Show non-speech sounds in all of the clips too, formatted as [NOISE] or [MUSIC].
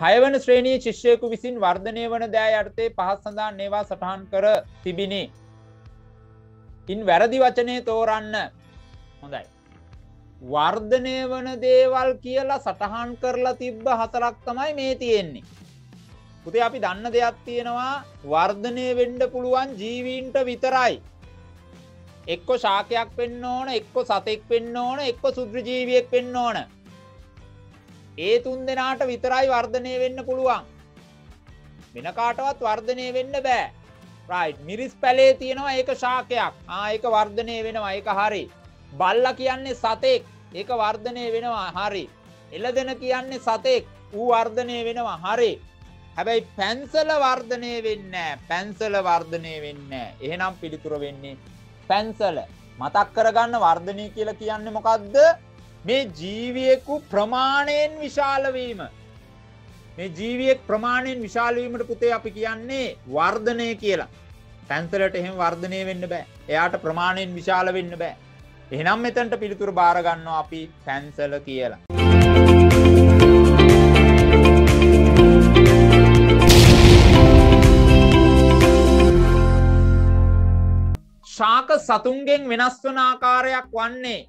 හයවන ශ්‍රේණී ශිෂ්‍යයකු විසින් වර්ධනය වන දෑ අර්ථය පහත් සඳහන් ඒවා සටහන් කර තිබිණි. ඉන් වැරදි වචනය තෝරන්න හොඳයි. වර්ධනය වන දේවල් කියලා සටහන් කරලා තිබ්බ හතරක් තමයි මේ තියෙන්නේ. පුතේ අපි දන්න දෙයක් තියෙනවා වර්ධනය වෙන්ඩ පුළුවන් ජීවීන්ට විතරයි. එක්කො ශාකයක් වෙන්න ඕන එක්කො සතෙක් වෙන්න ඕන එක්කො සුද්‍රජීවියෙක් වෙන්න ඕන. ඒ තුන් දෙනාට විතරයි වර්ධනය වෙන්න පුළුවන්. වෙන කාටවත් වර්ධනය වෙන්න බෑ. රයි් මිරිස් පැලේ තියෙනවා ඒක ශාකයක්. ආයක වර්ධනය වෙනවා. ඒක හරි. බල්ල කියන්නේ සතෙක්. ඒක වර්ධනය වෙනවා. හරි. එල දෙන කියන්නේ සතෙක්. වූ වර්ධනය වෙනවා. හරි. හැබැයි පැන්සල වර්ධනය වෙන්න පැන්සල වර්ධනය වෙන්න එහෙනම් පිළිතුර වෙන්නේ පැන්සල. මතක් කරගන්න වර්ධනය කියල කියන්න මොකක්ද මේ ජීවියෙකු ප්‍රමාණයෙන් විශාලවීම මේ ජීවියෙක් ප්‍රමාණයෙන් විශාලවීමට පුතේ අපි කියන්නේ වර්ධනය කියලා. පැන්සලට එහෙම වර්ධනය වෙන්න බෑ. එයාට ප්‍රමාණයෙන් විශාල වෙන්න බෑ. එහෙනම් මෙතැන්ට පිළිතුර භාරගන්න අපි පැන්සල කියලා. ශාක සතුන්ගෙන් වෙනස් වන ආකාරයක් වන්නේ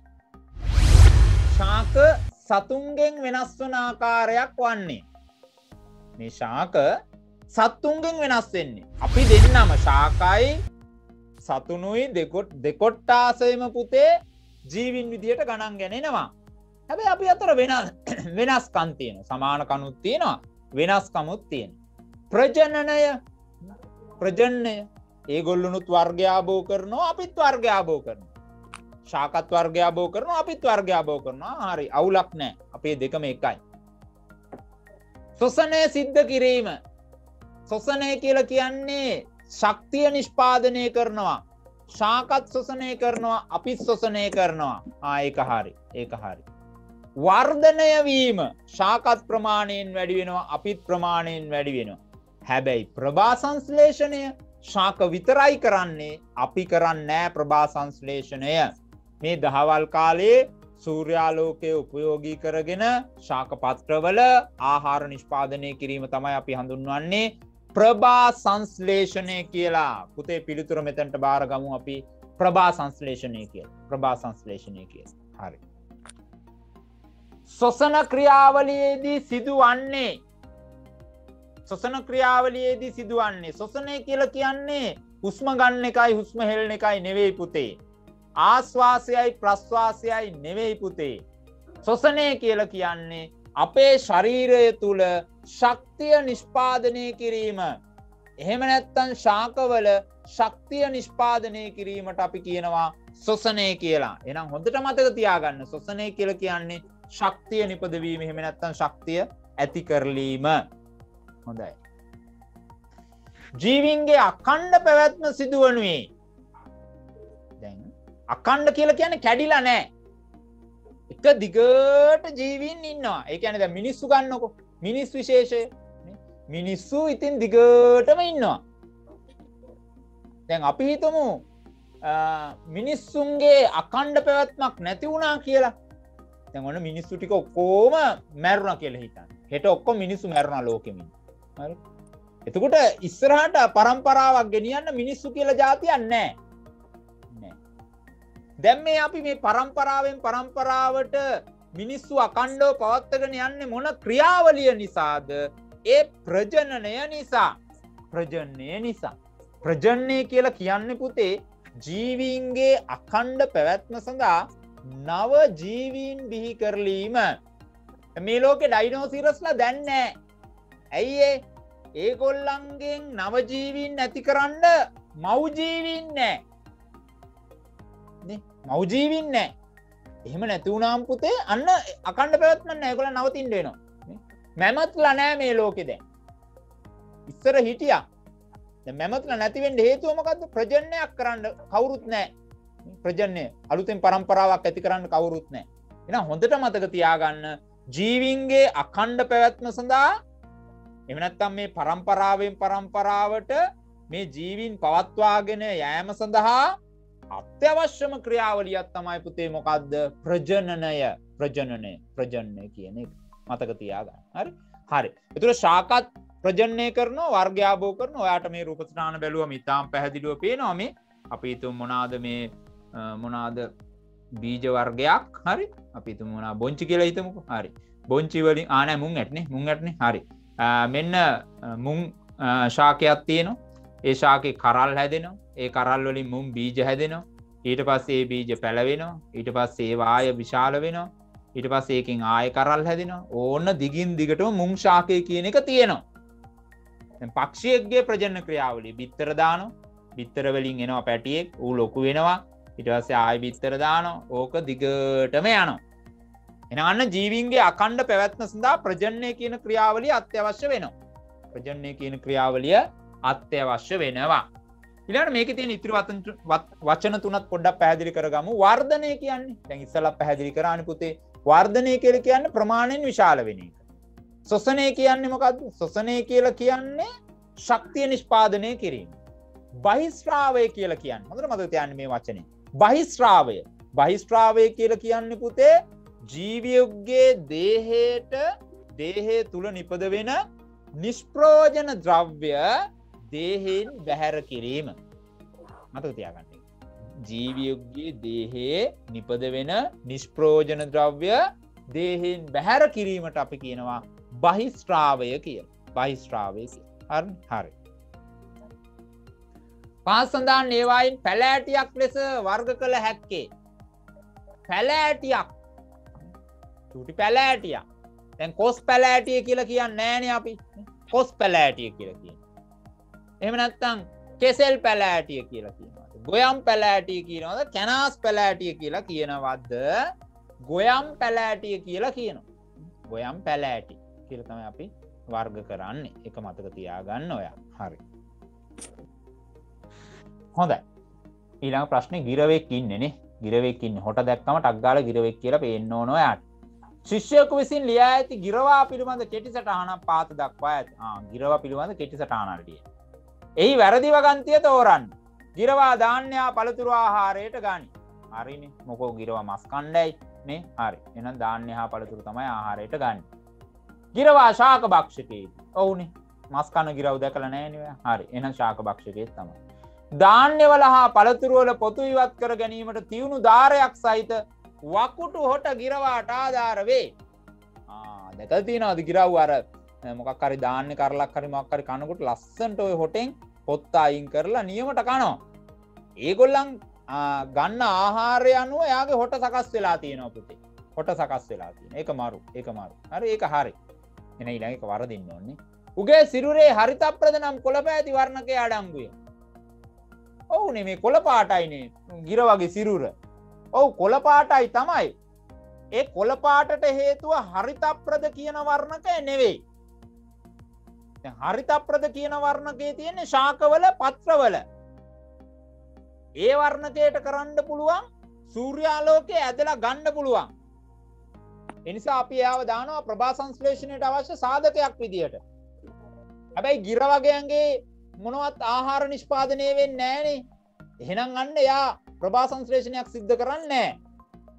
ශාක සතුන්ගෙන් වෙනස් වන ආකාරයක් වන්නේ. මේ ශාක සත්තුන්ගෙන් වෙනස් වෙන්නේ. අපි දෙන්නම ශාකයි සතුනුයි දෙකොට් දෙකොට්ටාසයම පුතේ ජීවින් විදියට ගණන් ගැනෙනවා. හැබැ අපි අතර වෙන [COUGHS] වෙනස් කන්තියන සමාන කනුත් තියෙනවා වෙනස්කමුත් තියෙන. ප්‍රජනනය ප්‍රජන්නය ඒගොල්ලුනුත් වර්ගයාබෝ කරනවා අපිත් වර්ගයාබෝ කරනවා. ශාකත් වර්ගයාබෝ කරන අපිත් වර්ගයාබෝ කරනවා. හරි. අවුලක් නෑ. අපේ දෙකම එකයි. සොසනය සිද්ධ කිරීම. සොසනය කියල කියන්නේ ශක්තිය නිෂ්පාදනය කරනවා. ශාකත් සොසනය කරනවා අපිත් සොසනය කරනවා. ආඒක හරි. ඒක හරි. වර්ධනයවීම ශාකත් ප්‍රමාණයෙන් වැඩි වෙනවා අපිත් ප්‍රමාණයෙන් වැඩි වෙනවා. හැබැයි ප්‍රභාසංස්ලේෂණය ශාක විතරයි කරන්නේ අපි කරන්න නෑ ප්‍රභාසංස්ලේෂණය මේ දහවල් කාලේ සූර්යාලෝකය උපයෝගී කරගෙන ශාක පත්‍රවල ආහාර නිෂ්පාදනය කිරීම තමයි අපි හඳුන්වන්නේ. ප්‍රභා සංස්ලේෂණය කියලා. පුතේ පිළිතුර මෙතැන්ට බාරගමු අපි. ප්‍රභා සංස්ලේෂණය කිය ප්‍රභා සංස්ලේෂණය කිය හරි. සොසන ක්‍රියාවලියේදී සිදුවන්නේ. සොසන ක්‍රියාවලියේදී සිදුවන්නේ. සොසනය කියල කියන්නේ හුස්ම ගන්න එකයි හුස්ම හෙල්න එකයි නෙවෙයි පුතේ. ආශ්වාසයයි ප්‍රශ්වාසයයි නෙවෙයි පුතේ. සොසනය කියල කියන්නේ අපේ ශරීරය තුළ ශක්තිය නිෂ්පාදනය කිරීම. එහෙම නැත්තන් ශාකවල ශක්තිය නිෂ්පාදනය කිරීමට අපි කියනවා සොසනය කියලා එනම් හොඳට මතක තියාගන්න සොසනය කියල කියන්නේ ශක්තිය නිපදවීම එහෙම නැත්තන් ශක්තිය ඇති කරලීම හොඳයි. ජීවින්ගේ අකණ්ඩ පැවැත්ම සිදුවනුවේ අකණ්ඩ කියල කියන කැඩිලා නෑ. එක දිගට ජීවින් ඉන්නවා. ඒ ඇනද මිනිස්සු ගන්නකො. මිනිස් විශේෂය. මිනිස්සු ඉතින් දිගටම ඉන්නවා. දැන් අපි හිතමු මිනිස්සුන්ගේ අකණ්ඩ පැවැත්මක් නැති වුණා කියලා. තැගොන්න මිනිස්සු ටික ඔක්කෝම මැරුණ කියල හිතන් හෙට ඔක්කො මිනිස්සු මැරුණ ලෝකෙමින් එතකොට ඉස්සරහට පරම්පරාවක් ගෙනියන්න මිනිස්සු කියල ජාතියන් නෑ. දැම් මේ අපි මේ පරම්පරාවෙන් පරම්පරාවට මිනිස්සු අකණ්ඩෝ පවත්තගෙන යන්න මොන ක්‍රියාවලිය නිසාද? ඒ ප්‍රජනනය නිසා. ප්‍රජන්නේ නිසා. ප්‍රජන්නේ කියලා කියන්න පුතේ ජීවීන්ගේ අකණ්ඩ පැවැත්ම සඳහා නව ජීවීන් බිහි කරලීම. මේ ලෝකෙ ඩයිනෝසිරස්ලා දැන්නෑ ඇයිඒ ඒගොල්ලන්ගෙන් නවජීවීන් නැති කරන්න මව්ජීවීන් නෑ. මවජීවින් නෑ. එහෙම නැතිවුණම් පුතේ අන්න අකණ්ඩ පැවත්මන්න ඇකොල නවතින්ඩේනවා මැමත්ලා නෑ මේ ලෝකෙද ඉස්සර හිටිය. මැමත්ල නැතිවෙන්ට හේතුවමකක්ද ප්‍රජනයක් කරන්න කවුරුත් නෑ. ප්‍රජනය අලුතෙන් පරම්පරාවක් ඇති කරන්න කවුරුත් නෑ. එන හොඳට මතක තියාගන්න ජීවින්ගේ අකණ්ඩ පැවැත්ම සඳහා එමනැත්තම් මේ පරම්පරාවෙන් පරම්පරාවට මේ ජීවින් පවත්වාගෙන යෑම සඳහා අත්‍යවශ්‍යම ක්‍රියාවලියත් තමයි පුතේ මොකක්ද ප්‍රජනනය. ප්‍රජනනය. ප්‍රජනය කියන එක. මතක තියාගන්න. හරි? හරි. එතුර ශාකත් ප්‍රජනය කරන වර්ග්‍යාබෝ කරන ඔයාට මේ රූපස්ටාන බැලුව ඉතාම් පැහැදිලුව පේනවාම අපි තු මොනාද මේ මොනාද බීජ වර්ගයක්? හරි? අපි තු මොනා බොංචි කියලා හිතමුකු. හරි. බොංචිවලින් ආන මුං ඇටනේ. මුං ඇටනේ. හරි. මෙන්න මුං ශාකයක් තියනවා. ඒ ශාකය කරල් හැදෙනවා. ඒ කරල් වලින් මුම් බීජ හැදෙනවා. ඊට පස්සේ බීජ පැලවෙනවා. ඊට පස්සේ වාය විශාල වෙනවා. ඊට පස් ඒකින් ආය කරල් හැදෙනවා. ඕන්න දිගින් දිගටම මුං ශාකය කියන එක තියෙනවා. පක්ෂයක්ගේ ප්‍රජන්න ක්‍රියාවලි බිත්තර දානවා. බිත්තරවලින් එනවා පැටියෙක්. ඌ ලොකු වෙනවා. ඉටවස්සේ ආය බිත්තර දානවා. ඕක දිගටම යනවා. එනන්න ජීවින්ගේ අකණ්ඩ පැවැත්ම සඳහා ප්‍රජන්නය කියන ක්‍රියාවලිය අත්‍යවශ්‍ය වෙනවා. ප්‍රජන්නය කියන ක්‍රියාවලිය අත්‍යවශ්‍ය වෙනවා. ඉලාට මේක තියෙන ඉතිරි වචන තුනත් පොඩ්ඩක් පැදිලි කරගම වර්ධනය කියන්නේ දැන් ඉස්සල පැදිලි කරන්න පුතේ වර්ධනය කියල කියන්න ප්‍රමාණයෙන් විශාල වෙන එක. සොසනය කියන්නේ මොකක්ද සොසනය කියල කියන්නේ ශක්තිය නිෂ්පාදනය කිරීම. බහිස්ත්‍රාවය කියල කියන්න හොඳර මද තියන්න මේ වචනය. බහිස්ත්‍රාවය බහිස්ත්‍රාවය කියල කියන්න පුතේ ජීවියුක්ගේ දේහයට දේහේ තුළ නිපද වෙන නිෂ්ප්‍රෝජන ද්‍රව්‍ය දේහෙන් බැහැර කිරීම. මතක තියාගන්න. ජීවියුක්ගේ දේහේ නිපද වෙන නිෂ්ප්‍රෝජන ද්‍රව්‍ය දේහෙන් බැහැර කිරීමට අපි කියනවා බහිස්ත්‍රාවය කිය බහිස්ත්‍රාවය හරි? හරි. පාසඳාන් ඒවායින් පැලෑටියක් ලෙස වර්ග කළ හැක්කේ. පැලෑටියක්. චුටි පැලෑටිය තැන් කොස් පැලෑටිය කියලා කියන්න නෑන අපි. කොස් පැලෑටිය කියලා කිය එම නැත්තං කෙසෙල් පැලෑටිය කියලා කියනවා. ගොයම් පැලෑටිය කියනවද? කැනස් පැලෑටිය කියලා කියනවද්ද ගොයම් පැලෑටිය කියලා කියනවා. ගොයම් පැලෑටි කියලතම අපි වර්ග කරන්නේ. එක මතක තියාගන්න ඔයා. හරි. හොඳ ඊළඟ ප්‍රශ්නය ගිරවෙක් ඉන්නනේ ගිරවෙක්කින් හොට දැක්කම ටක්ගාල ගිරවෙක් කියලා පේන්න ඕනොයාට ශිෂ්‍යයක විසින් ලියා ඇති ගිරවා පිළිබඳ කෙටි සටහන පාත දක්වා ඇත්. ගිරව පිළිබඳ කෙටි සටහනටිය එහි වැරදි වගන්තිය තෝරන්න. ගිරවා ධාන්‍යයා පළතුරු ආහාරයට ගනි. හරිනි. මොකෝ ගිරවා මස් කණ්ඩයි මේ හරි. එන ධාන්‍ය හා පළතුරු තමයි ආහාරයට ගන්න. ගිරවා ශාක භක්ෂකේ. ඔවුනි. මස් කන ගිරව් දැකල නෑනව හරි. එන ශාක භක්ෂකයත් තමයි. ධාන්‍යවල හා පළතුරුවල පොතු ඉවත් කර ගැනීමට තියුණු ධාරයක් සහිත වකුටු හොට ගිරවාට ආධාර වේ. දැකල් තියෙනවද ගිරව් අර මොකක්කරි දාන්න කරලක් හරි මක්කරි කනකුට ලස්සන්ට ඔය හොටෙන් පොත්තායින් කරලා නියමට කනෝ ඒගොල්ලන් ගන්න ආහාරය අනුව යාගේ හොට සකස් වෙලා තියෙනවා පුතේ. හොට සකස් වෙලා තියෙන. එක මරු එක මරු. හරි ඒක හරි. එන ඉළඟක වරදින්න ඕන්නේ උගේ සිරුරේ හරිතප්‍රද නම් කොළ පැඇති වර්ණක අඩංගුය ඔවු නෙමේ කොළ පාටයිනේ ගිර වගේ සිරුර. ඔවු කොළ පාටයි තමයි. ඒ කොළ පාටට හේතුව හරිතප්‍රද කියන වර්ණක නෙවෙයි. හරිතප්‍රද කියන වර්ණකේ තියෙන්නේ ශාකවල පත්‍රවල. ඒ වර්ණකයට කරන්න පුළුවන් සූර්යාලෝකය ඇදලා ගණ්ඩ පුළුවන්. එනිසා අපි යාව දානවා ප්‍රභා සංස්ලේෂණයට අවශ්‍ය සාධකයක් විදියට. හැබැයි ගිර වගේන්ගේ මොනවත් ආහාර නිෂ්පාදනය වෙන්න නෑනේ එහෙනම් අන්න යා ප්‍රභා සංශ්ලේෂණයක් සිද්ධ කරන්නේ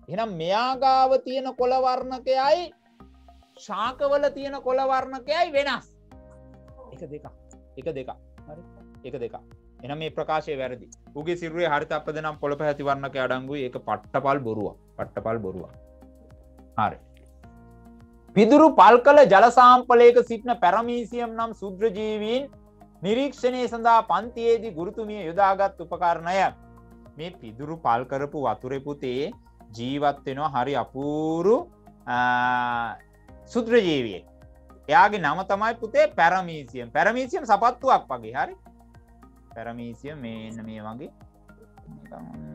එනම් මෙයාගාව තියෙන කොළවර්ණකයයි ශාකවල තියෙන කොළවර්ණකයයි වෙනස්. එක දෙක එක දෙක එක දෙක එන මේ ප්‍රකාශය වැරදි. උගේ සිරුවේ හරි අපද නම් පොළ පැතිවරන්නක අඩංගු ඒක පට්ටපල් බොරුව පට්ටපල් බොරුව හරි. පිදුරු පල් කළ ජලසාම්පලයක සිටින පැරමීසියම් නම් සුද්‍රජීවීන් නිරීක්ෂණය සඳහා පන්තියේදී ගුරුතුමිය යොදාගත් උපකරණය. මේ පිදුරු පල් කරපු වතුරෙපුතේ ජීවත් වෙනවා හරි අපූරු සුද්‍රජීවියෙක් එයාගේ නම තමයි පුතේ පැරමීසියම්. පැරමීසියම් සපත්තුවක් වගේ. හරි? පැරමීසිය මේන්න මේ වගේ.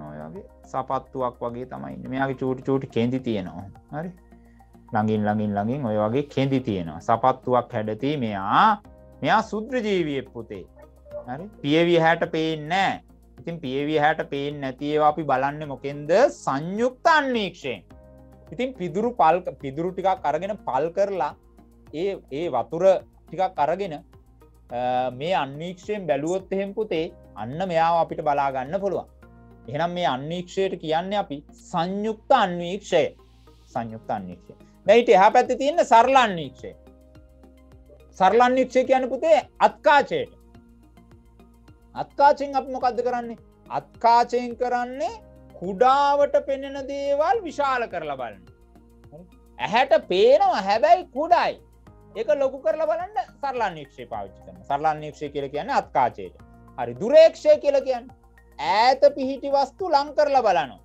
ඔයගේ සපත්තුවක් වගේ තමයි මෙයාගේ චූටි චූටි කෙන්දි තියෙනවා. හරි? ළඟින් ළඟින් ළඟින් ඔය වගේ කෙන්දි තියෙනවා. සපත්තුවක් හැඩති මෙයා මෙයා සුද්‍රජීවිය පුතේ. හරි? පියවී හැට පේන්නෑ ඉතින් පියවී හැට පේෙන් නැතිේවා අපි බලන්න මොකෙන්ද? සංයුක්ත අන්වීක්ෂයෙන්. ඉතින් පිදුරු පල් පිදුරු ටිකක් අරගෙන පල් කරලා ඒ ඒ වතුර ටිකක් අරගෙන මේ අන්වීක්ෂයෙන් බැලුවොත් එහෙම් පුතේ අන්න මෙයාව අපිට බලාගන්න පුළුවන්. එහෙනම් මේ අන්වීක්ෂයට කියන්න අපි සංයුක්ත අන්වීක්ෂය. සංයුක්ත අන්වීක්ෂය. දැයිට එහ පැත්ති තියන්න සරල අන්වීක්ෂය. සරලන්නික්ෂය කියන පුතේ අත්කාචයට. අත්කාචෙන් අප මොකක්ද කරන්නේ? අත්කාචයෙන් කරන්නේ කුඩාවට පෙනෙන දේවල් විශාල කරලා බලන්න. ඇහැට පේනවා හැබැයි කුඩායි. ඒක ලොකු කරලා බලන්න සරලාන්නික්ෂය පාවිච්චි කරන සරලාන්නික්ෂය කියල කියන්නේ අත්කාචයට. හරි දුරේක්ෂය කියල කියන්න. ඈත පිහිටි වස්තු ලං කරලා බලනවා.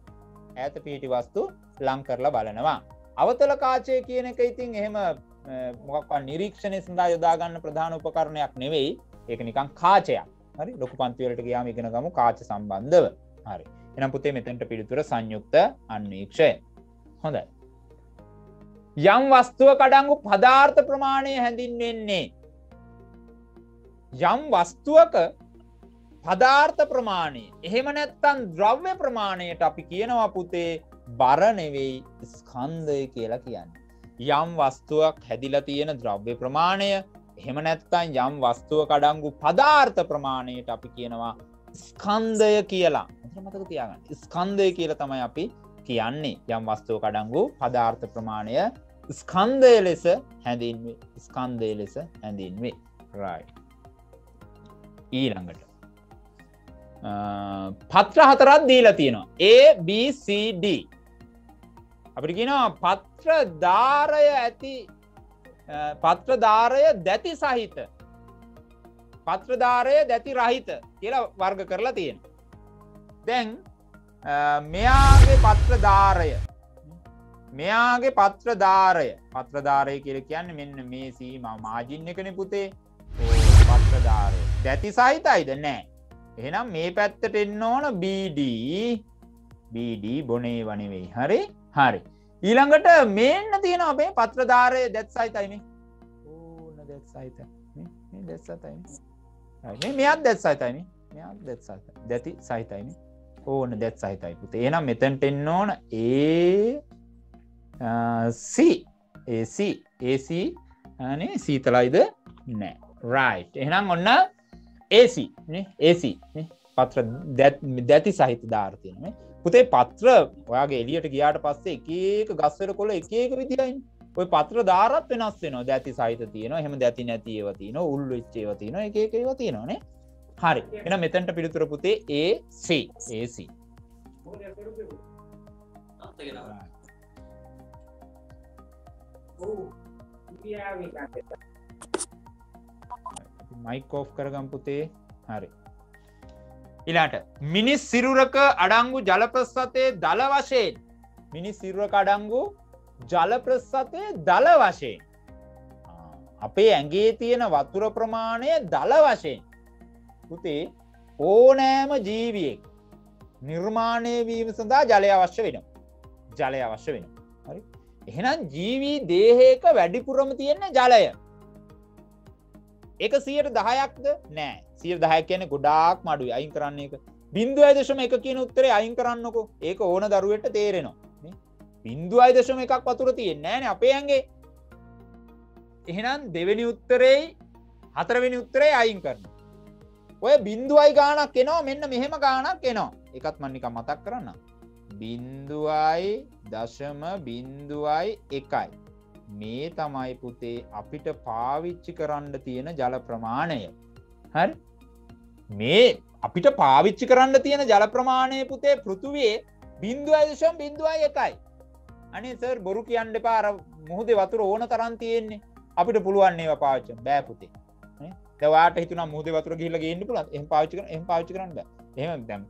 ඈත පිහිටි වස්තු ලං කරලා බලනවා. අවතල කාචය කියන එක ඉතින් එහෙම මොකක් නිරීක්ෂණය සඳහා යොදාගන්න ප්‍රධාන උපකරණයක් නෙවෙයි. ඒක නිකං කාචයක්. හරි ලොකු පන්තිවලට ගයාම ඉගෙන ගමු කාච සම්බන්ධව. හරි. එනම් පුතේ මෙතැන්ට පිළිතුර සංයුක්ත අන්වීක්ෂය. හොඳයි. යම් වස්තුව කඩංගු පදාර්ථ ප්‍රමාණය හැඳින්වෙන්නේ. යම් වස්තුවක පදාර්ථ ප්‍රමාණය එහෙම නැත්තන් ද්‍රව්‍ය ප්‍රමාණයට අපි කියනවා පුතේ බරනෙවෙයි ස්කන්දය කියලා කියන්න. යම් වස්තුවක් හැදිලා තියෙන ද්‍රව්‍ය ප්‍රමාණය එහෙම නැත්තන් යම් වස්තුව කඩංගු පදාර්ථ ප්‍රමාණයට අපි කියනවා ස්කන්දය කියලා. මතක තියාගන්න. ස්කන්දය කියල තමයි අපි කියන්නේ. යම් වස්තුව කඩංගු පදාර්ථ ප්‍රමාණය ස්කන්දය ලෙස හැඳින්වේ. ස්කන්දය ලෙස හැඳින්වේ. රයි ඊළඟට. පත්‍ර හතරත් දීලා තියෙනවා. ABCD අපිට කියනවා පත්‍ර ධාරය ඇති පත්‍රධාරය දැති සහිත. පත්‍රධාරය දැති රහිත කියලා වර්ග කරලා තියෙන දැන් මෙයාගේ පත්‍රධාරය මෙයාගේ පත්‍රධාරය. පත්‍රධාරය කියල කියන්න මෙන්න මේ සීම මාජින්න එකන පුතේ පත්‍රධාරය. දැති සහිතයිද? නෑ. එහෙනම් මේ පැත්තට එන්න ඕන BD BD බොනේ වනවෙයි හරි? හරි. ඊළඟට මේන්න තියෙන අපේ පත්‍රධාරය දැත් සහිතයින ඕන දැත් සහිත දැත් සතයි මෙත් දැත් සහිතයින මෙත් දැත් සහිත දැති සහිතයින ඕන දැත් සහිතයි පුතේ. එනම් මෙතැන්ට එන්න ඕන ඒ ඒසි නේ? සීතලයිද නෑ. රයි් එහෙනම් ඔන්න ඒසි පත්‍ර දැති සහිත ධාර්තියනේ පුතේ පත්‍ර ඔයාගේ එලියට ගියාට පස්සේ එකක ගස්සර කොල එකක විදිහයින් ඔය පත්‍ර ධාරත් වෙනස් වෙන දැති සහිත තියන හෙම දැති නැතිව තියන උල් වෙච්චේව තියන එකකව තියෙනවානේ හරි. එන මෙතැන්ට පිළිතුර පුතේ ඒසි ඒසි මයිකෝෆ් කරගම් පුතේ. හරි. ඉලාට මිනිස් සිරුරක අඩංගු ජලප්‍රස්සතය දල වශයෙන්. මිනිස් සිරුවක අඩංගු ජලප්‍රස්සතය දල වශයෙන්. අපේ ඇගේ තියෙන වතුර ප්‍රමාණය දල වශයෙන්. පුතේ ඕනෑම ජීවියෙක් නිර්මාණය වීම සඳහා ජලය අවශ්‍ය වෙන ජලය අවශ්‍ය වෙන හරි. එහෙනම් ජීවී දේහයක වැඩිපුරම තියෙන්නේ ජලය. එක සියට දහයක්ද? නෑ. සිය දහ කියන ගොඩාක් මඩුව. අයින් කරන්නේ එක. බින්දු අයිදශම එක කියන උත්තරේ අයින් කරන්නකෝ. ඒක ඕන දරුවට තේරෙනවා. බින්දු අයිදශම එකක් වතුර තියෙන් නෑන අපේ ඇගේ එහෙනම් දෙවැනි උත්තරේ හතරවෙනි උත්තරේ අයින් කරන ඔය බින්දුවයි ගානක් එනවා. මෙන්න මෙහෙම ගානක් එනවා. එකත් මන්නික මතක් කරන්න බින්දුවයි දශම බින්දුවයි එකයි. මේ තමයි පුතේ අපිට පාවිච්චි කරන්න තියෙන ජල ප්‍රමාණය. හරි? මේ අපිට පාවිච්චි කරන්න තියෙන ජල ප්‍රමාණය පුතේ පෘතුවයේ බින්දුවදශම් බින්දුවයි එකයි. අනිසර් බොරු කියන්න පාර මුහදේ වතුර ඕන තරන් තියෙන්නේ. අපිට පුළුවන්නේ පාච්ච බෑපුතේ දවාට හිතුන මුද වතුර ගිල්ල ගන්න පුල එහ පාචි එහ පාචි කරන්න එහම දැම්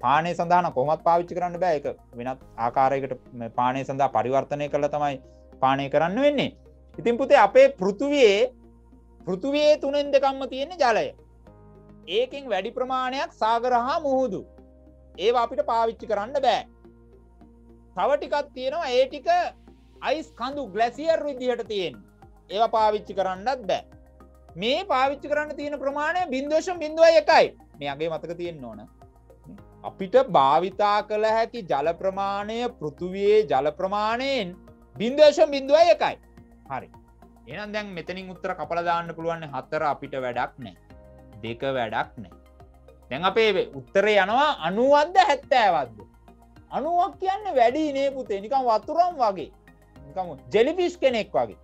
පානය සඳහන කොමත් පාවිච්චි කරන්න බෑ. එක වෙනත් ආකාරයකට පානය සඳහා පරිවර්තනය කළ තමයි පානය කරන්න වෙන්නේ. ඉතින් පුතේ අපේ පෘතුවයේ පෘතුවයේ තුනෙන් දෙකම්ම තියෙන ජලය. ඒකින් වැඩි ප්‍රමාණයක් සාගරහා මුහුදු. ඒ අපිට පාවිච්චි කරන්න බෑ. තවටිකත් තියෙනවා ඒ ටික අයිස් කඳු ගලැසියර් විදිහට තියෙන් ඒවා පාවිච්චි කරන්නත් බෑ. මේ පාවිච්චි කරන්න තියෙන ප්‍රමාණය බින්දෝෂම් බිඳුවයි එකයි. මේගේ මතක තියෙන්න්න ඕන. අපිට භාවිතා කළ හැකි ජල ප්‍රමාණය පෘතුවයේ ජල ප්‍රමාණයෙන් බින්දේශම් බිඳුවයි එකයි. හරි. එනම් දැන් මෙතනින් උත්තර කපලදාන්න පුළුවන් හත්තර අපිට වැඩක් නෑ. දෙක වැඩක් නෑ. දැන් අපේ උත්තරේ යනවා අනුවද්ද හැත්තෑවත්ද අනුවක් කියන්න වැඩි නේපුතේ නිකම් වතුරම් වගේ. නිකම ජෙලිපිස් කෙනෙක් වගේ.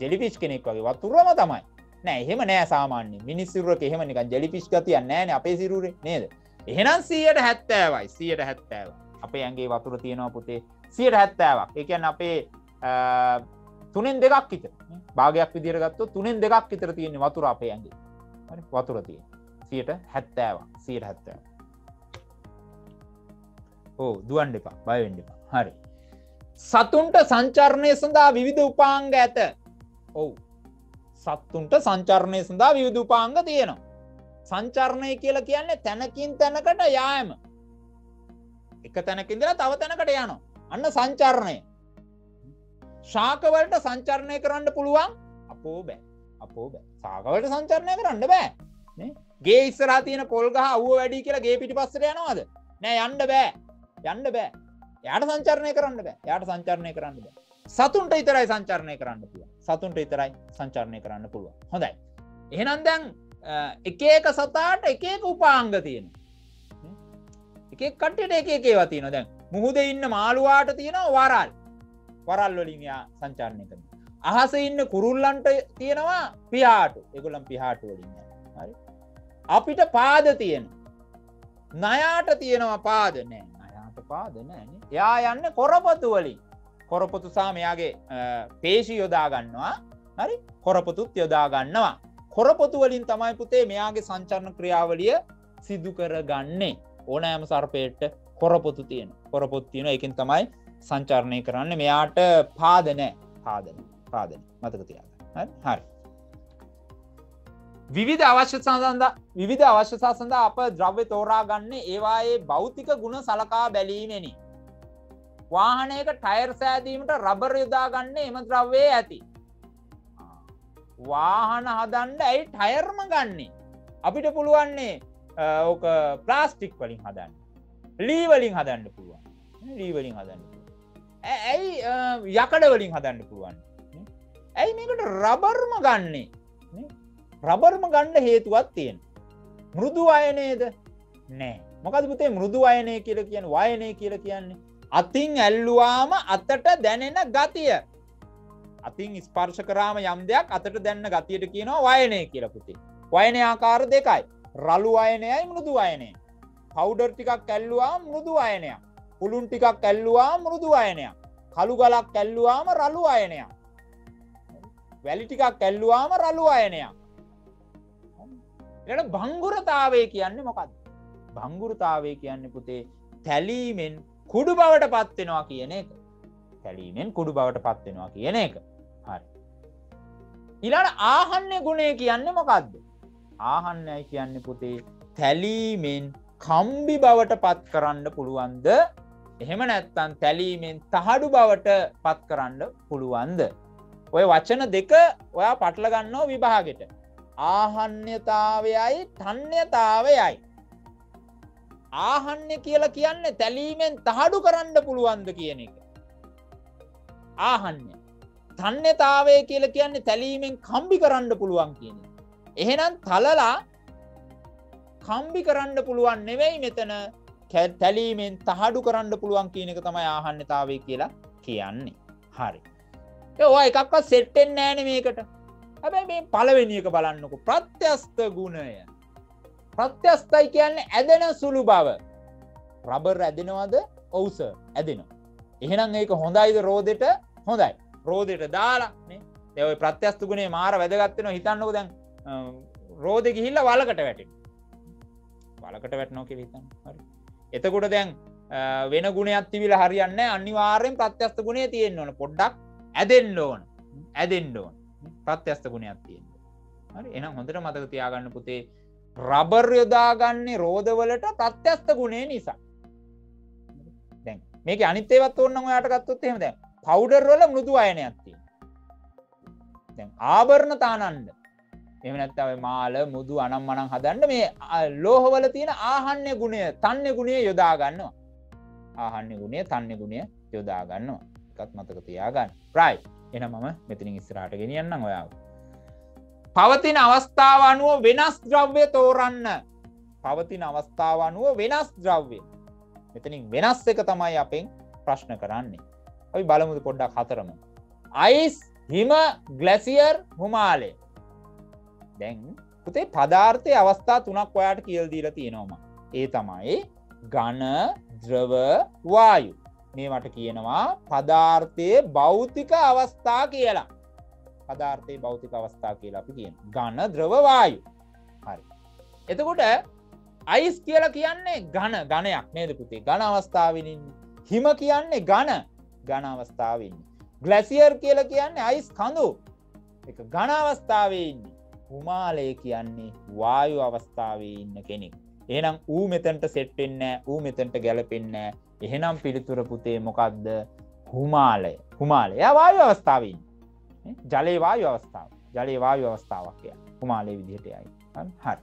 ජෙලිපිස් කෙනෙක් වගේ. වතුරම තමයි. නෑ එහෙම නෑ සාමාන්‍ය මිනිස්සිරුවක එහෙමනික ජෙලිපිස් ගතිය නෑන අපේ සිරුරේ. නේද? එහෙනම් සීයට හැත්තෑවයි. සියට හැත්තෑව අපේ ඇගේ වතුර තියෙනවා පුතේ. සියට හැත්තෑවක්. එකන් අපේ තුනෙන් දෙකක් විතර. භාගයක් විදිරගත්තු තුනෙන් දෙකක් විතර තියෙන වතුර අපේ ඇගේ වතුර තිය සියට හැත්තෑවක්. සියට හැත්තෑව ඕ දුවන් දෙපා බයවෙන්ඩපා හරි. සතුන්ට සංචර්ණය සඳහා විවිධ උපාංග ඇත. ඔවු. සත්තුන්ට සංචර්ණය සඳහා විවිධ උපාංග තියෙනවා. සංචර්ණය කියලා කියන්නේ තැනකින් තැනකට යායම එක තැනකින්දලා තව තැනකට යනවා. අන්න සංචර්ණය. ශාකවලට සංචර්ණය කරන්න පුළුවන්? අපෝ බෑ. අපෝ බෑ. සාකවලට සංචර්ණය කරන්න බෑ. ගේ ඉස්සරා තියෙන පොල්ගහ අව්ව වැඩි කියලා ගේ පිටි පස්සට යනවාද? නෑ යන්න බෑ. යන්න බෑ. යට සංචරණය කරන්න බෑ. යට සංචරණය කරන්න බෑ. සතුන්ට ඉතරයි සංචරණය කරන්න පුළුව සතුන්ට ඉතරයි සංචරණය කරන්න පුළුව හොඳයි. එහෙනම් දැන් එක ඒක සතාට එක එක උපාංග තියෙන එක කට්ට එක ඒකේවා තියෙන දැන් මුහුද ඉන්න මාළුවාට තියෙනවා වරල්. වරල් වලින්යා සංචාරණය කරන අහස ඉන්න කුරුල්ලන්ට තියෙනවා පියාටු. එකුලම් පිහාටු වලින් හරි? අපිට පාද තියෙන නයාට තියෙනවා පාද නෑ. නයාට පාද නෑන යා යන්න කොරපොතු වලින්. කොරපොතු සාමයාගේ පේශි යොදා ගන්නවා. හරි? කොරපොතුත් යොදා ගන්නවා. කොරපොතු වලින් තමයි පුතේ මෙයාගේ සංචරණ ක්‍රියාවලිය සිදු කර ගන්නේ ඕනෑම සර්පයට කොරපොතු තියෙන කොරපොත් තියෙන එකින් තමයි සංචරණය කරන්න. මෙයාට පාදනෑ. පාදන. පාදන. මතක තියාග හරි? විවිධ අවශ්‍ය සඳ විවිධ අවශ්‍යසා සඳහා අප ද්‍රව්‍ය තෝරා ගන්න ඒවායේ භෞතික ගුණ සලකා බැලීමෙනි. වාහනයක ටයර් සෑදීමට රබර යොදා ගන්න එම ද්‍රව්වේ ඇති. වාහන හදන්ඩ ඇයි ටයර්ම ගන්නේ. අපිට පුළුවන්නේ ඕක ප්ලාස්ටික් වලින් හදන්න. ලීවලින් හදන්න පුළුවන් ලීවලින් හදන්න. ඇයි යකඩ වලින් හදන්න පුළුවන්. ඇයි මේකට රබර්ම ගන්නේ රබර්ම ගණ්ඩ හේතුවත් තියෙන. මෘදු අයනේද නෑ මොකද පුතේ මෘදු අයනය කියල කියන වයනය කියල කියන්නේ. අතින් ඇල්ලුවාම අතට දැනෙන ගතිය අතින් ස්පර්ශ කරාම යම් දෙයක් අතට දැන්න ගතියට කියනවා වයනය කියලපුති. වයන ආකාර දෙකයි. රලු අයනයයි මෘදු අයනය. පෞඩර් ටිකක් කැල්ලුවා මෘදු අයනයක් පුළුන් ටිකක් කැල්ලුවා මෘදු අයනයක් කළු ගලක් කැල්ලුවාම රලු අයනයක් වැලි ටිකක් කැල්ලුවාම රලු අයනයක් එට බංගුරතාවය කියන්නේ මොකක්ද බංගුරතාවය කියන්න පුතේ තැලීමෙන් කුඩු බවට පත්වෙනවා කියන එක. තැලීමෙන් කුඩු බවට පත්වෙනවා කියන එක. හරි ඉලාට ආහන්න ගුණේ කියන්න මොකක්ද ආහන්නයි කියන්න පුතේ තැලීමෙන් කම්බි බවට පත් කරන්න පුළුවන්ද එහෙම නැත්තන් තැලීමෙන් තහඩු බවට පත් කරන්න පුළුවන්ද ඔය වචන දෙක ඔයා පටල ගන්නෝ විභාගෙට ආහන්‍යතාවයයි තන්්‍යතාවයයි. ආහන්න කියල කියන්න තැලීමෙන් තහඩු කරන්න පුළුවන්ද කියන එක. ආහන්න. තන්්‍යතාවය කියල කියන්නේ තැලීමෙන් කම්බි කරන්න පුළුවන් කියන. එහෙනම් තලලා කම්බි කරන්න පුළුවන් නෙවෙයි මෙතන තැලීමෙන් තහඩු කරන්න පුළුවන් කියනක තමයි ආහන්නතාවය කියලා කියන්නේ. හරි. ඒවා එකක්වත් සෙට්ටෙන් නෑන මේකට. හැබැයි මේ පලවෙනික බලන්නකු. ප්‍රත්‍යස්ත ගුණය. ප්‍රත්‍යස්තයි කියන්නේ ඇදෙන සුළු බව. රබර් ඇදෙනවාද? ඔවුස ඇදෙනවා. එහෙනම් ඒක හොඳයිද? රෝදෙට හොඳයි. රෝදයට දාලා එය ප්‍රත්‍යස්තු ගුණේ මාර වැදගත්වෙන හිතන්නක දැන් රෝධ ගිහිල්ල වලකට වැටෙන වලකට වැටනෝ කෙ හිතන්න. හරි. එතකොට දැන් වෙන ගුණයක් තිවිල හරියන්න අනිවාරයෙන් ප්‍රත්‍යස්ත ගුණේ තියෙන්න්න ඕන. පොඩ්ඩක් ඇදෙන්න්න ඕන. ඇදෙන්න්න ඕන. ප්‍රත්‍යස්ත ගුණයක් තියෙන හරි. එනම් හොඳට මතක තියාගන්න පුතේ රබර් යොදාගන්නේ රෝධවලට ප්‍රත්‍යස්ත ගුණේ නිසා. දැන් මේක අනිතේවත් ඔන්නම යට ගත්තොත් එහෙම දැන් පවුඩර් වල මෘදු අයනයක් තියෙන දැන් ආභරණ තානන්ඩ එම නැත්තව මාල මුදු අනම් මනං හදන්න මේ ලෝහවල තියෙන ආහන්න ගුණය තන්න ගුණය යොදාගන්නවා ආහන්න ගුණේ තන්න ගුණය යොදාගන්නවා එකත් මතක තියාගන්න. ප්‍රයි් එන මම මෙතිනින් ඉස්රාට ගෙනියන්නම් ඔයාව. පවතින අවස්ථාව අනුව වෙනස් ද්‍රව්‍ය තෝරන්න. පවතින අවස්ථාව අනුව වෙනස් ද්‍රව්‍ය. මෙතනින් වෙනස් එක තමයි අපෙන් ප්‍රශ්න කරන්නේ. ඔයි බලමුද පොඩ්ඩක් හතරම. අයිස් හිම ගලසියර් හුමාලේ දැන් පුතේ පදාර්ථය අවස්ථා තුනක් ඔයාට කියල් දීල තියෙනවම ඒ තමයි ගණ ද්‍රව වායු. මේවට කියනවා පදාර්ථය භෞතික අවස්ථා කියලා. පදාර්ථය භෞතික අවස්ථා කියලා අපි කියන ගණ ද්‍රවවායු හරි. එතකොට අයිස් කියලා කියන්නේ ගණ ගණයක් නේද පුතේ? ගණ අවස්ථාවනින්. හිම කියන්නේ ගණ ගණ අවස්ථාවන්න ගලසියර් කියලා කියන්නේ අයිස් කඳු. එක ගණ අවස්ථාවේ ඉන්නේ. හුමාලය කියන්නේ වායු අවස්ථාවේ ඉන්න කෙනෙක්. එහනම් ඌ මෙතැන්ට සෙට්ටෙන්න ඌ මෙතැන්ට ගැලපෙන්න එහෙනම් පිළිතුර පුතේ මොකක්ද හුමාලය හුමාලය වායු අවස්ථාවන් ජලේ වායු අවස්ථාව. ජලේ වායු අවස්ථාවක්ය හුමාලය විදිහටයයි හරි.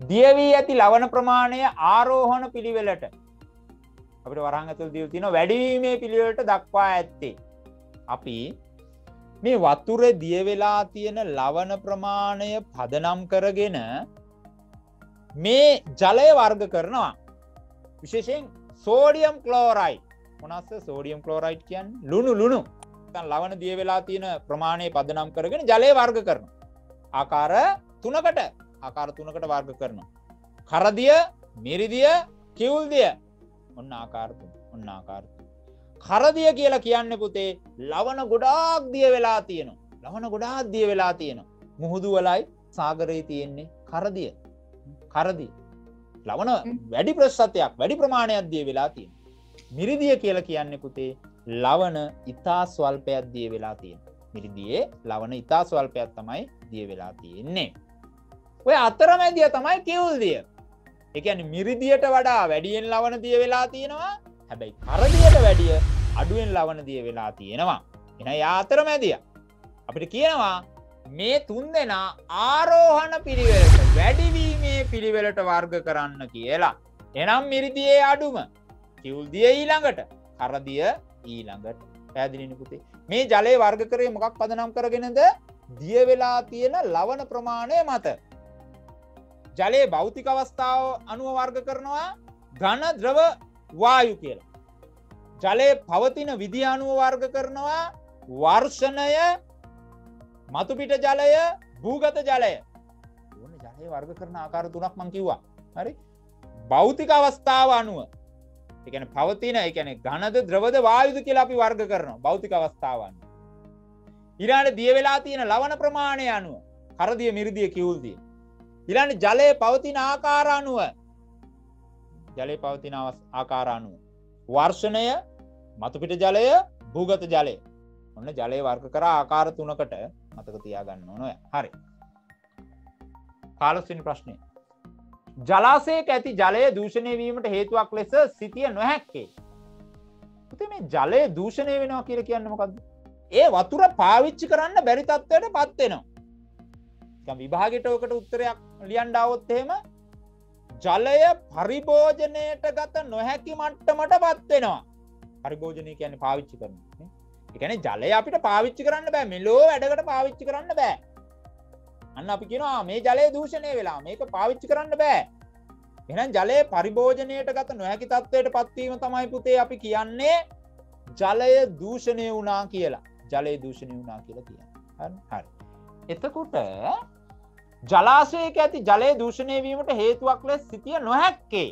දියවී ඇති ලවන ප්‍රමාණය ආරෝහණ පිළිවෙලට. අපට වරහඟතුල් දිය තින වැඩීමේ පිළිවෙලට දක්වා ඇත්තේ. අපි මේ වතුර දියවෙලා තියෙන ලවන ප්‍රමාණය පදනම් කරගෙන මේ ජලය වර්ග කරනවා. විශේෂයෙන් සෝඩියම් කලෝරයි මොනස්ස සෝඩියම් කලෝරයිට් කියන් ලුණු ලුණු. ලවන දිය වෙලා තියෙන ප්‍රමාණය පදනම් කරගෙන ජලය වර්ග කරන ආකාර තුනකට. ආකාර තුනකට වර්ග කරන කරදිය මිරිදිය කිවුල්දිය. ඔන්න ආකාරතු ඔන්න ආකාරතු කරදිය කියලා කියන්න පුතේ ලවන ගොඩාක් දිය වෙලා තියෙනවා. ලවන ගොඩාක් දිය වෙලා තියෙනවා. මුහුදු වලයි සාගරයේ තියෙන්නේ කරදිය. කරදී ලවන වැඩි ප්‍රශ්සතයක් වැඩි ප්‍රමාණයක් දිය වෙලා තියෙන මිරිදිය කියල කියන්න පුතේ ලවන ඉතා ස්වල්පයක් දිය වෙලා තියෙන මිරිදියේ ලවන ඉතා ස්වල්පයක් තමයි දිය වෙලා තියෙන්නේ. ඔය අතරමැදිය තමයි කිවුල්දිය එකන මිරිදියට වඩා වැඩියෙන් ලවන දිය වෙලා තියෙනවා. හැබැයි කරදියට වැඩිය අඩුවෙන් ලවන දිය වෙලා තියෙනවා. එන යාතර මැදිය අපිට කියනවා මේ තුන් දෙනා ආරෝහණ පිළිවෙලට වැඩිවීමේ පිළිවෙලට වර්ග කරන්න කියලා. එනම් මිරිදියේ අඩුම කිවුල්දිය ඊළඟට කරදිය ඊළඟට. පැදිලිනිකුතේ මේ ජලය වර්ග කරේ මොකක් පදනම් කරගෙනද? දිය වෙලා තියෙන ලවන ප්‍රමාණය මත. ජලයේ භෞතික අවස්ථාව අනුව වර්ග කරනවා ගණ ද්‍රව වායු කියලා. ජලය පවතින විදි අනුව වර්ග කරනවා වර්ෂණය මතුපිට ජලය භූගත ජලය. ඕන ජලය වර්ග කරන ආකාර තුනක් මං කිව්වා. හරි? භෞතික අවස්ථාව අනුව. එකන පවතින එකන ගණද ද්‍රවද වායුද කියලා අපි වර්ග කරනවා භෞතික අවස්ථාවන්න ඉරාට දිය වෙලා තියෙන ලවන ප්‍රමාණය අනුව. කරදිය මිරිදිය කිවුල්දිය. ඉරන්න ජලය පවතින ආකාර අනුව. ජලය පවතින ආකාරානුව වර්ෂණය මතුපිට ජලය භූගත ජලය. ඔන්න ජලය වර්ග කර ආකාර තුනකට මතක තියාගන්න නොය හරි. කාලස්සිනි ප්‍රශ්නය. ජලාසයක ඇති ජලය දූෂණය වීමට හේතුවක් ලෙස සිතිය නොහැක්කේ. මේ ජලය දූෂණය වෙනවා කියර කියන්නමකක්ද ඒ වතුර පාවිච්චි කරන්න බැරි තත්වයට පත්වෙනවා විභාගටෝකට උත්තරයක් ලියන්ඩාවොත් එහෙම ජලය පරිභෝජනයට ගත නොහැකි මට්ටමට පත්වෙනවා පරිභෝජනය කියන පාවිච්චි කරන එකන ජලය අපිට පාවිච්චි කරන්න බෑ. මෙලෝ වැඩකට පාවිච්චි කරන්න බෑ. අන්න අපි කියෙනවා මේ ජලය දූෂණය වෙලා මේක පාවිච්චි කරන්න බෑ. එනම් ජලය පරිභෝජනයට ගත නොහැකි තත්වයට පත්වීම තමයි පුතේ අපි කියන්නේ ජලය දූෂණය වුණා කියලා. ජලය දූෂණය වුණා කියලා කියන්න. හරි. එතකොට ජලාශයක ඇති ජලය දූෂණය වීමට හේතුවක් ලෙස් සිතිය නොහැක්කේ.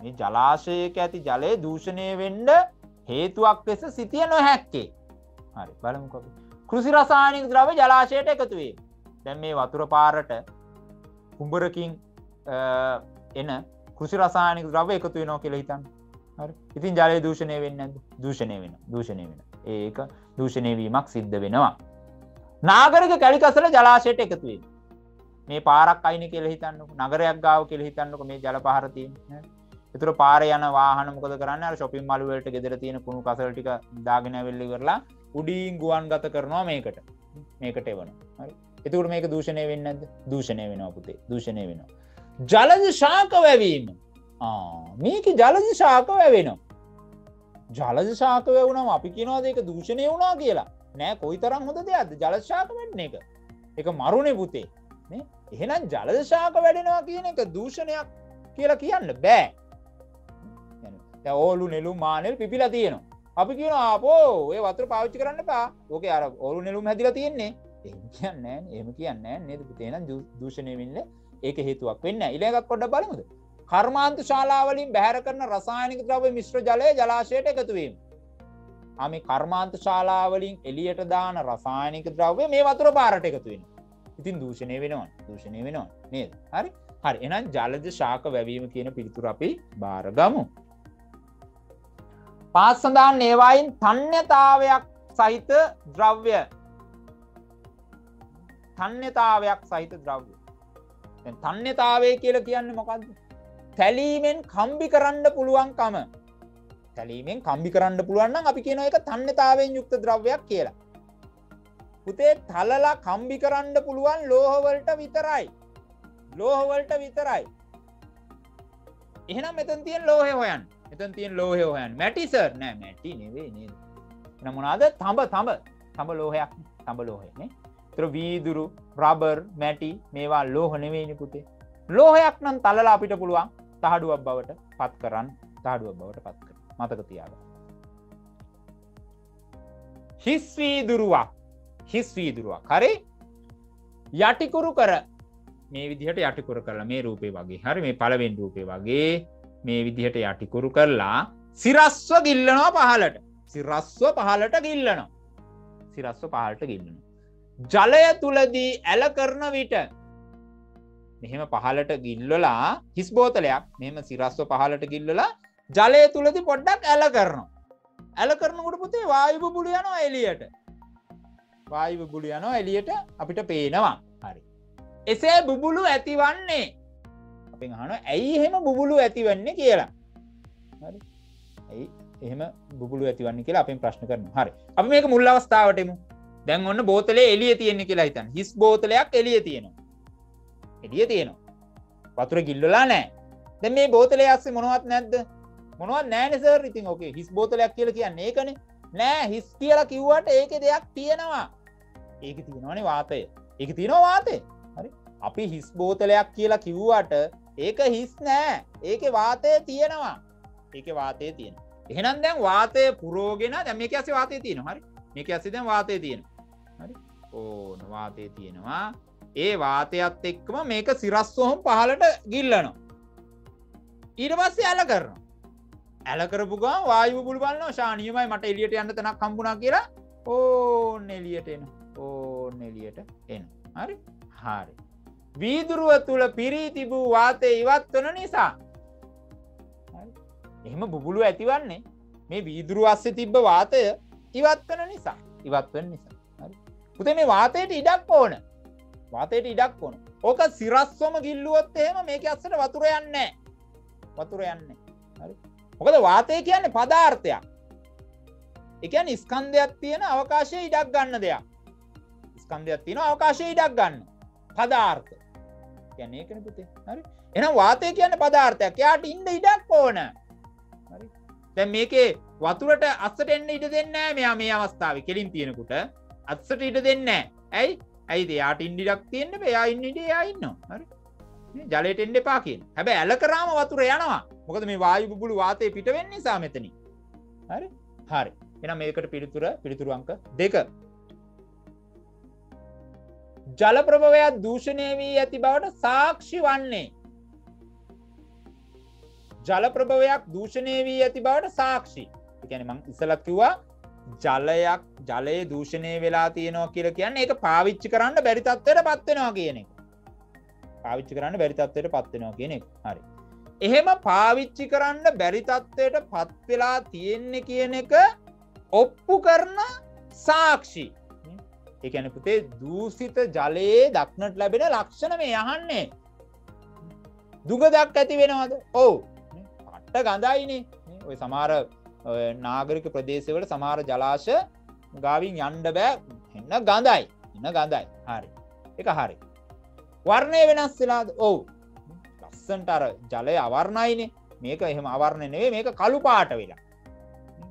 මේ ජලාශයක ඇති ජලය දූෂණය වෙන්ඩ හේතුවක් ලෙස සිතිය නොහැක්කේ. හරි බලමුක කෘසි රසානික ද්‍රව ජලාශයට එකතුවේ දැන් මේ වතුර පාරට කුම්ඹරකින් එන කෘසි රසානික ද්‍රව එකතු වෙනෝ කියල හිතන් හරි. ඉතින් ජලය දූෂණය වෙන්න දූෂණය වෙන දූෂණය වෙන ඒක දූෂණය වීමක් සිද්ධ වෙනවා. නාගරක කැලිකසල ජලාශයට එකතුවේ මේ පාරක් අයින කියල හිතන්නක නගරයක් ගාව කියල හිතන්නක මේ ජල පහරතිය එතුර පාර යන වාහන මොකද කරන්න? ශොපින් මලුවලට ගෙදර තියෙන කුණු කසලටික දාගෙන වෙල්ලි කරලා උඩීන් ගුවන් ගත කරනවා මේකට. මේකට එවන එතුකට මේක දූෂණය වෙන්නද දූෂණය වෙනවා පුතේ. දූෂණය වෙනවා. ජලජ ශාක වැවීම. මේක ජලජ ශාක වැවෙනවා. ජලජ ශාක වැවුණම අපි කිනවාද ඒක දූෂණය වුණා කියලා. නෑ කොයි තරම් හොඳ දෙයක්ද? ජලශාක වෙන්න එක. එක මරුණේ පුතේ. එහෙනම් ජලදශාක වැඩෙනවා කියන එක දූෂණයක් කියලා කියන්න බෑ. ඕලු නෙලු මානෙල් පිපිලා තියෙනවා. අපි කියන ආපෝ ඒ වතුර පාවිච්චි කරන්න පා ඕක අර ඔරු නෙලුම් හැදිලා තියෙන්නේ. කියන්න එම කියන්න නේද තේන දූෂණය වෙන්න ඒක හේතුවක් වෙන්න ඉලකක් කොඩ බලමුද? කර්මාන්ත ශාලාවලින් බැහැර කරන රසායනික ද්‍රව මිශ්‍ර ජලය ජලාශයට එකතුවීම අමි කර්මාන්ත ශාලාවලින් එලියට දාන රසායනික ද්‍රව්‍ය මේ වතුර පාරට එකතුවෙන ඉතින් දූෂණය වෙනවා දූෂණය වෙනවා නේද? හරි? හරි. එනම් ජලජ ශාක වැවීම කියන පිළිතුර අපි භාරගමු පාත් සඳහන් ඒවායින් තන්්‍යතාවයක් සහිත ද්‍රව්‍ය. තන්්‍යතාවයක් සහිත ද්‍රව්‍ය. තන්්‍යතාවය කියල කියන්න මොකක්ද තැලීමෙන් කම්බි කරන්න පුළුවන්කම. තැලීමෙන් කම්බි කරන්න පුළුවන්න අපි කියන එක තන්නතාවෙන් යුක්ත ද්‍රව්‍යයක් කියලා. පුතේ තලලා කම්බි කරන්න පුළුවන් ලෝහවලට විතරයි. ලෝහවලට විතරයි. එහෙනම් මෙතන් තියෙන් ලෝහ හොයන් එතන් තියෙන් ලෝහ හොයන් මැටිසර් නෑ මැටි නෙවේ නේද? නමුණාද තඹ තඹ. තඹ ලෝහයක් තඹ ලෝහයනේ තර වීදුරු රබර් මැටි මේවා ලෝහ නෙවෙයිනි පුතේ. ලෝහයක් නම් තලලා අපිට පුළුවන් තහඩුවක් බවට පත් කරන්න. තහඩුවක් බවට පත් කර මතක තියාග හිස් වීදුරුවක් හිස් වීදුරුවක් හරි? යටිකුරු කර. මේ විදිහට යටිකුර කරලා මේ රූපේ වගේ. හරි? මේ පලවෙන් රූපේ වගේ මේ විදිහට යටිකුරු කරලා සිරස්ව ගිල්ලනවා පහලට සිරස්ව පහලට ගිල්ලනවා. සිරස්ව පහලට ගිල්ලන ජලය තුළදී ඇල කරන විට මෙහෙම පහලට ගිල්ලලා හිස් බෝතලයක්. මෙම සිරස්ව පහලට ගිල්ලලා ජලය තුළති පොඩ්ඩක් ඇල කරනවා. ඇල කරනකොට පුතේ වායු බුලු යනවා එලියට වායු බුලු යනවා එලියට අපිට පේනවා. හරි. එසේ බුබුලු ඇතිවන්නේ. අපි හන ඇයි එහෙම බුබුලු ඇතිවන්නේ කියලා? ඇයි එහෙම බුබුලු ඇතිවන්න කියලා අපෙන් ප්‍රශ්න කරන හරි. අපි මේක මුල් අවස්ථාවටම දැන් ඔන්න බෝතලේ එලිය තියෙන්නේ කියලා හිතන් හිස් බෝතලයක් එලිය තියෙනවා. එලිය තියෙනවා. වතුර ගිල්ලලා නෑ දැ මේ බෝතලය අස්සේ මොනවත් නැද්ද? මොනවත් නෑනසර් ඉතින් ඕකේ හිස් බෝතලයක් කියල කියන්නේ ඒකන. නෑ හිස් කියලා කිව්වට ඒක දෙයක් තියෙනවා. ඒක තියෙනවනේ වාතය. ඒක තියෙනවා වාතය. හරි. අපි හිස් බෝතලයක් කියලා කිව්වට ඒක හිස් නෑ. ඒක වාතය තියෙනවා. ඒක වාතය තියෙන එහෙනම් දැන් වාතය පුරෝගෙන දැම මේක ඇසි වාතය තියෙන හරි. මේක ඇසි දැන් වාතය තියෙන හරි. ඕන වාතය තියෙනවා. ඒ වාතයත් එක්කම මේක සිරස්වහම් පහලට ගිල්ලනවා. ඊට පස්සේ ඇල කරනවා. ඇලකරපුගා වායු පුළි බලන්න ශානියමයි මට එලියට යන්න තනක් කම්පුනා කියලා. ඕන්න එලියට එන. ඕන්න එලියට එන. හරි? හරි. වීදුරුව තුළ පිරී තිබූ වාතය ඉවත් වන නිසා. එහෙම බුබුලු ඇතිවන්නේ මේ වීදුරු අස්සේ තිබ්බ වාතය ඉවත් වන නිසා. ඉවත්වන නිසා. පුතේ මේ වාතයට ඉඩක් ඕන. වාතයට ඉඩක් ඕන. ඕක සිරස්වම ගිල්ලුවොත් එහෙම මේක අස්සට වතුර යන්නේ වතුර යන්නේ. හරි මොකද වාතය කියන්නේ පදාර්ථයක්. එකන් ස්කන්ධයක් තියෙන අවකාශය ඉඩක් ගන්න දෙයක්. ස්කන්ධයක් තියෙන අවකාශය ඉඩක් ගන්න. පදාර්ථ. කියන්නේ කන පුතේ. හරි? එනම් වාතය කියන්න පදාර්ථයක්. යාට ඉන්ඩ ඉඩක් ඕන. දැ මේකේ වතුරට අස්සට එන්න ඉට දෙන්න මෙයා මේ අවස්ථාව. කෙලින් තියෙනකුට අත්සට ඉට දෙන්න ඇයි? ඇයිද? යාට ඉන්ඩිඩක් තියෙන්න්න එයා ඉන්නට යා ඉන්න හරි? ජලයට එන්ඩ පා කියෙන් හැබ ඇල කරාම වතුර යනවා. මොකද මේ වායු බුලු වාතය පිට වෙන්න නිසා මෙතන හරි? හරි. එන මේකට පිළිතුර පිළිතුරුවංක දෙක. ජල ප්‍රභවයක් දූෂණය වී ඇති බවට සාක්ෂි වන්නේ. ජල ප්‍රභවයක් දූෂණය වී ඇති බවට සාක්ෂි. ගැන මං ඉසලක් කිව්වා ජලයක් ජලය දූෂණය වෙලා තියෙනවා කියල කියන්න එක පාවිච්චි කරන්න බැරිතත්වයට පත්වෙනවා කියන එක. පාවිච්චි කරන්න බැරිතත්වයට පත්වෙනවා කියන එක. හරි. එහෙම පාවිච්චි කරන්න බැරිතත්වයට පත්වෙලා තියෙන්නේ කියන එක ඔප්පු කරන සාක්ෂි. එකන පුතේ දූසිත ජලයේ දක්නට ලැබෙන ලක්ෂණ මේ යහන්නේ දුගදක් ඇති වෙනවාද? ඔවු. පට්ට ගඳයිනේ. ඔය සමාර නාගරික ප්‍රදේශවල සමාර ජලාශ ගාවින් යන්ඩ බෑ. එන්න ගඳයි. එන්න ගඳයි. හරි. එක හරි. වර්ණය වෙනස් වෙලාද? ඔවු. ලස්සන්ට අර ජලය අවර්ණයිනේ. මේක එහෙම අවර්ණය නෙවේ මේක කළු පාට වෙලා.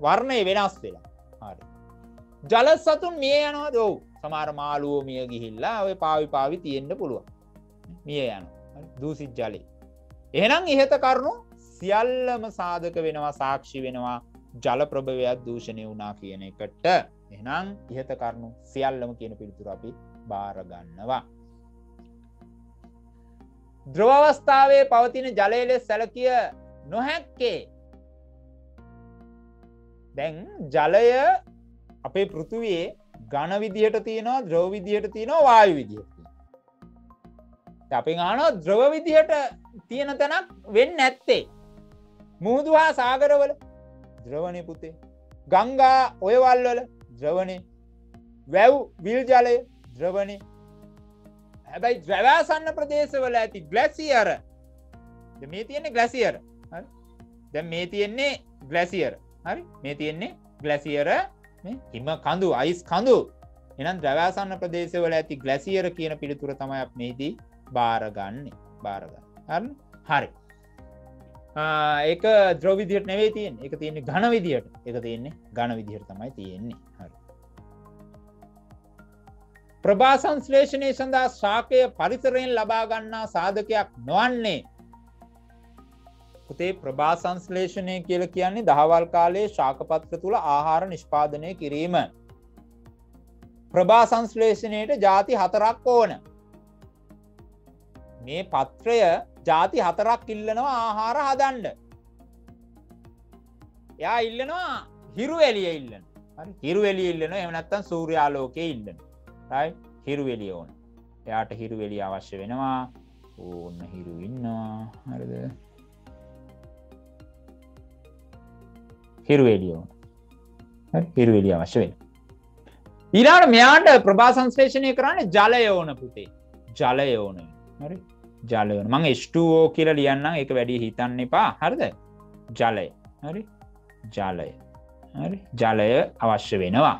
වර්ණය වෙනස් වෙලා. හරි. ජල සතුන් මිය යනවා දෝ සමාර මාලුවෝ මිය ගිහිල්ලා ඔය පාවි පාවි තියෙන්ට පුළුවන්. මිය යන දූසිත් ජලය. එහෙනම් ඉහත කරුණු සියල්ලම සාධක වෙනවා සාක්ෂි වෙනවා ජල ප්‍රභවයක් දූෂණය වුණා කියන එකට. එනම් ඉහත කරුණු සියල්ලම කියන පිළිතුර අපි භාරගන්නවා. ද්‍රවවස්ථාවේ පවතින ජලයලෙ සැලකිය නොහැක්කේ. දැන් ජලය අපේ පෘතුවයේ ගණ විදිහට තියෙනවා ද්‍රව විදිහට තියෙනවා වායු විදිහට අපි ආන ද්‍රව විදිහට තියෙන තැනක් වෙන්න ඇත්තේ මුහුදු හා සාගරවල ද්‍රවණය පුතේ. ගංගා ඔයවල්වල ද්‍රවණය වැව් විල් ජලය ද්‍රවණය හැබැයි ද්‍රවෑසන්න ප්‍රදේශවල ඇති ග්ලැසියර. මේ තියෙන්නේ ග්ලැසියර. දැ මේ තියෙන්නේ ග්ලැසියර. හරි. මේ තියෙන්නේ ග්ලැසියර. හිම කඳු අයිස් කඳු. එනම් ද්‍රව්‍යාසන්න ප්‍රදේශවල ඇති ග්ලැසියර කියන පිළිතුර තමයි මේදී බාරගන්නේ බාරගන්න හරි. ඒක ද්‍රවිදියට නෙවේ තියෙන් එක තියෙන්නේ ගණ විදියට. එක තියෙන්නේ ගණ විදිහයට තමයි තියෙන්නේ. හරි. ප්‍රභාසංස්ලේෂණය සඳහා ශාකය පරිසරයෙන් ලබාගන්නා සාධකයක් නොවන්නේ පුතේ ප්‍රභාසංස්ලේෂණය කියල කියන්නේ දහවල් කාලේ ශාකපත්‍ර තුළ ආහාර නිෂ්පාදනය කිරීම. ප්‍රභාසංස්ලේෂණයට ජාති හතරක් ඕන. මේ පත්‍රය ජාති හතරක් ඉල්ලනවා ආහාර හදන්ඩ. යා ඉල්ලනවා හිරු එලිය ඉල්ලන හිරු එලිය ඉල්ලන එමනත්තන් සූර්යාලෝකය ඉල්ලන යි හිරු එලිය ඕන. එයාට හිරු එලිය අවශ්‍ය වෙනවා. ඕන්න හිරු ඉන්නවා. හරිද? හිරුවේඩියෝ හිරුවෙලිය අවශ්‍ය වෙන ඊලාට මෙයාට ප්‍රභා සංශ්ලේෂණය කරන්න ජලය ඕන පුතේ. ජලය ඕන. හරි? ජලයන මං ස්ටෝ කියල ලියන්න එක වැඩි හිතන්න එපා. හරිද? ජලය. හරි? ජලය. හරි? ජලය අවශ්‍ය වෙනවා.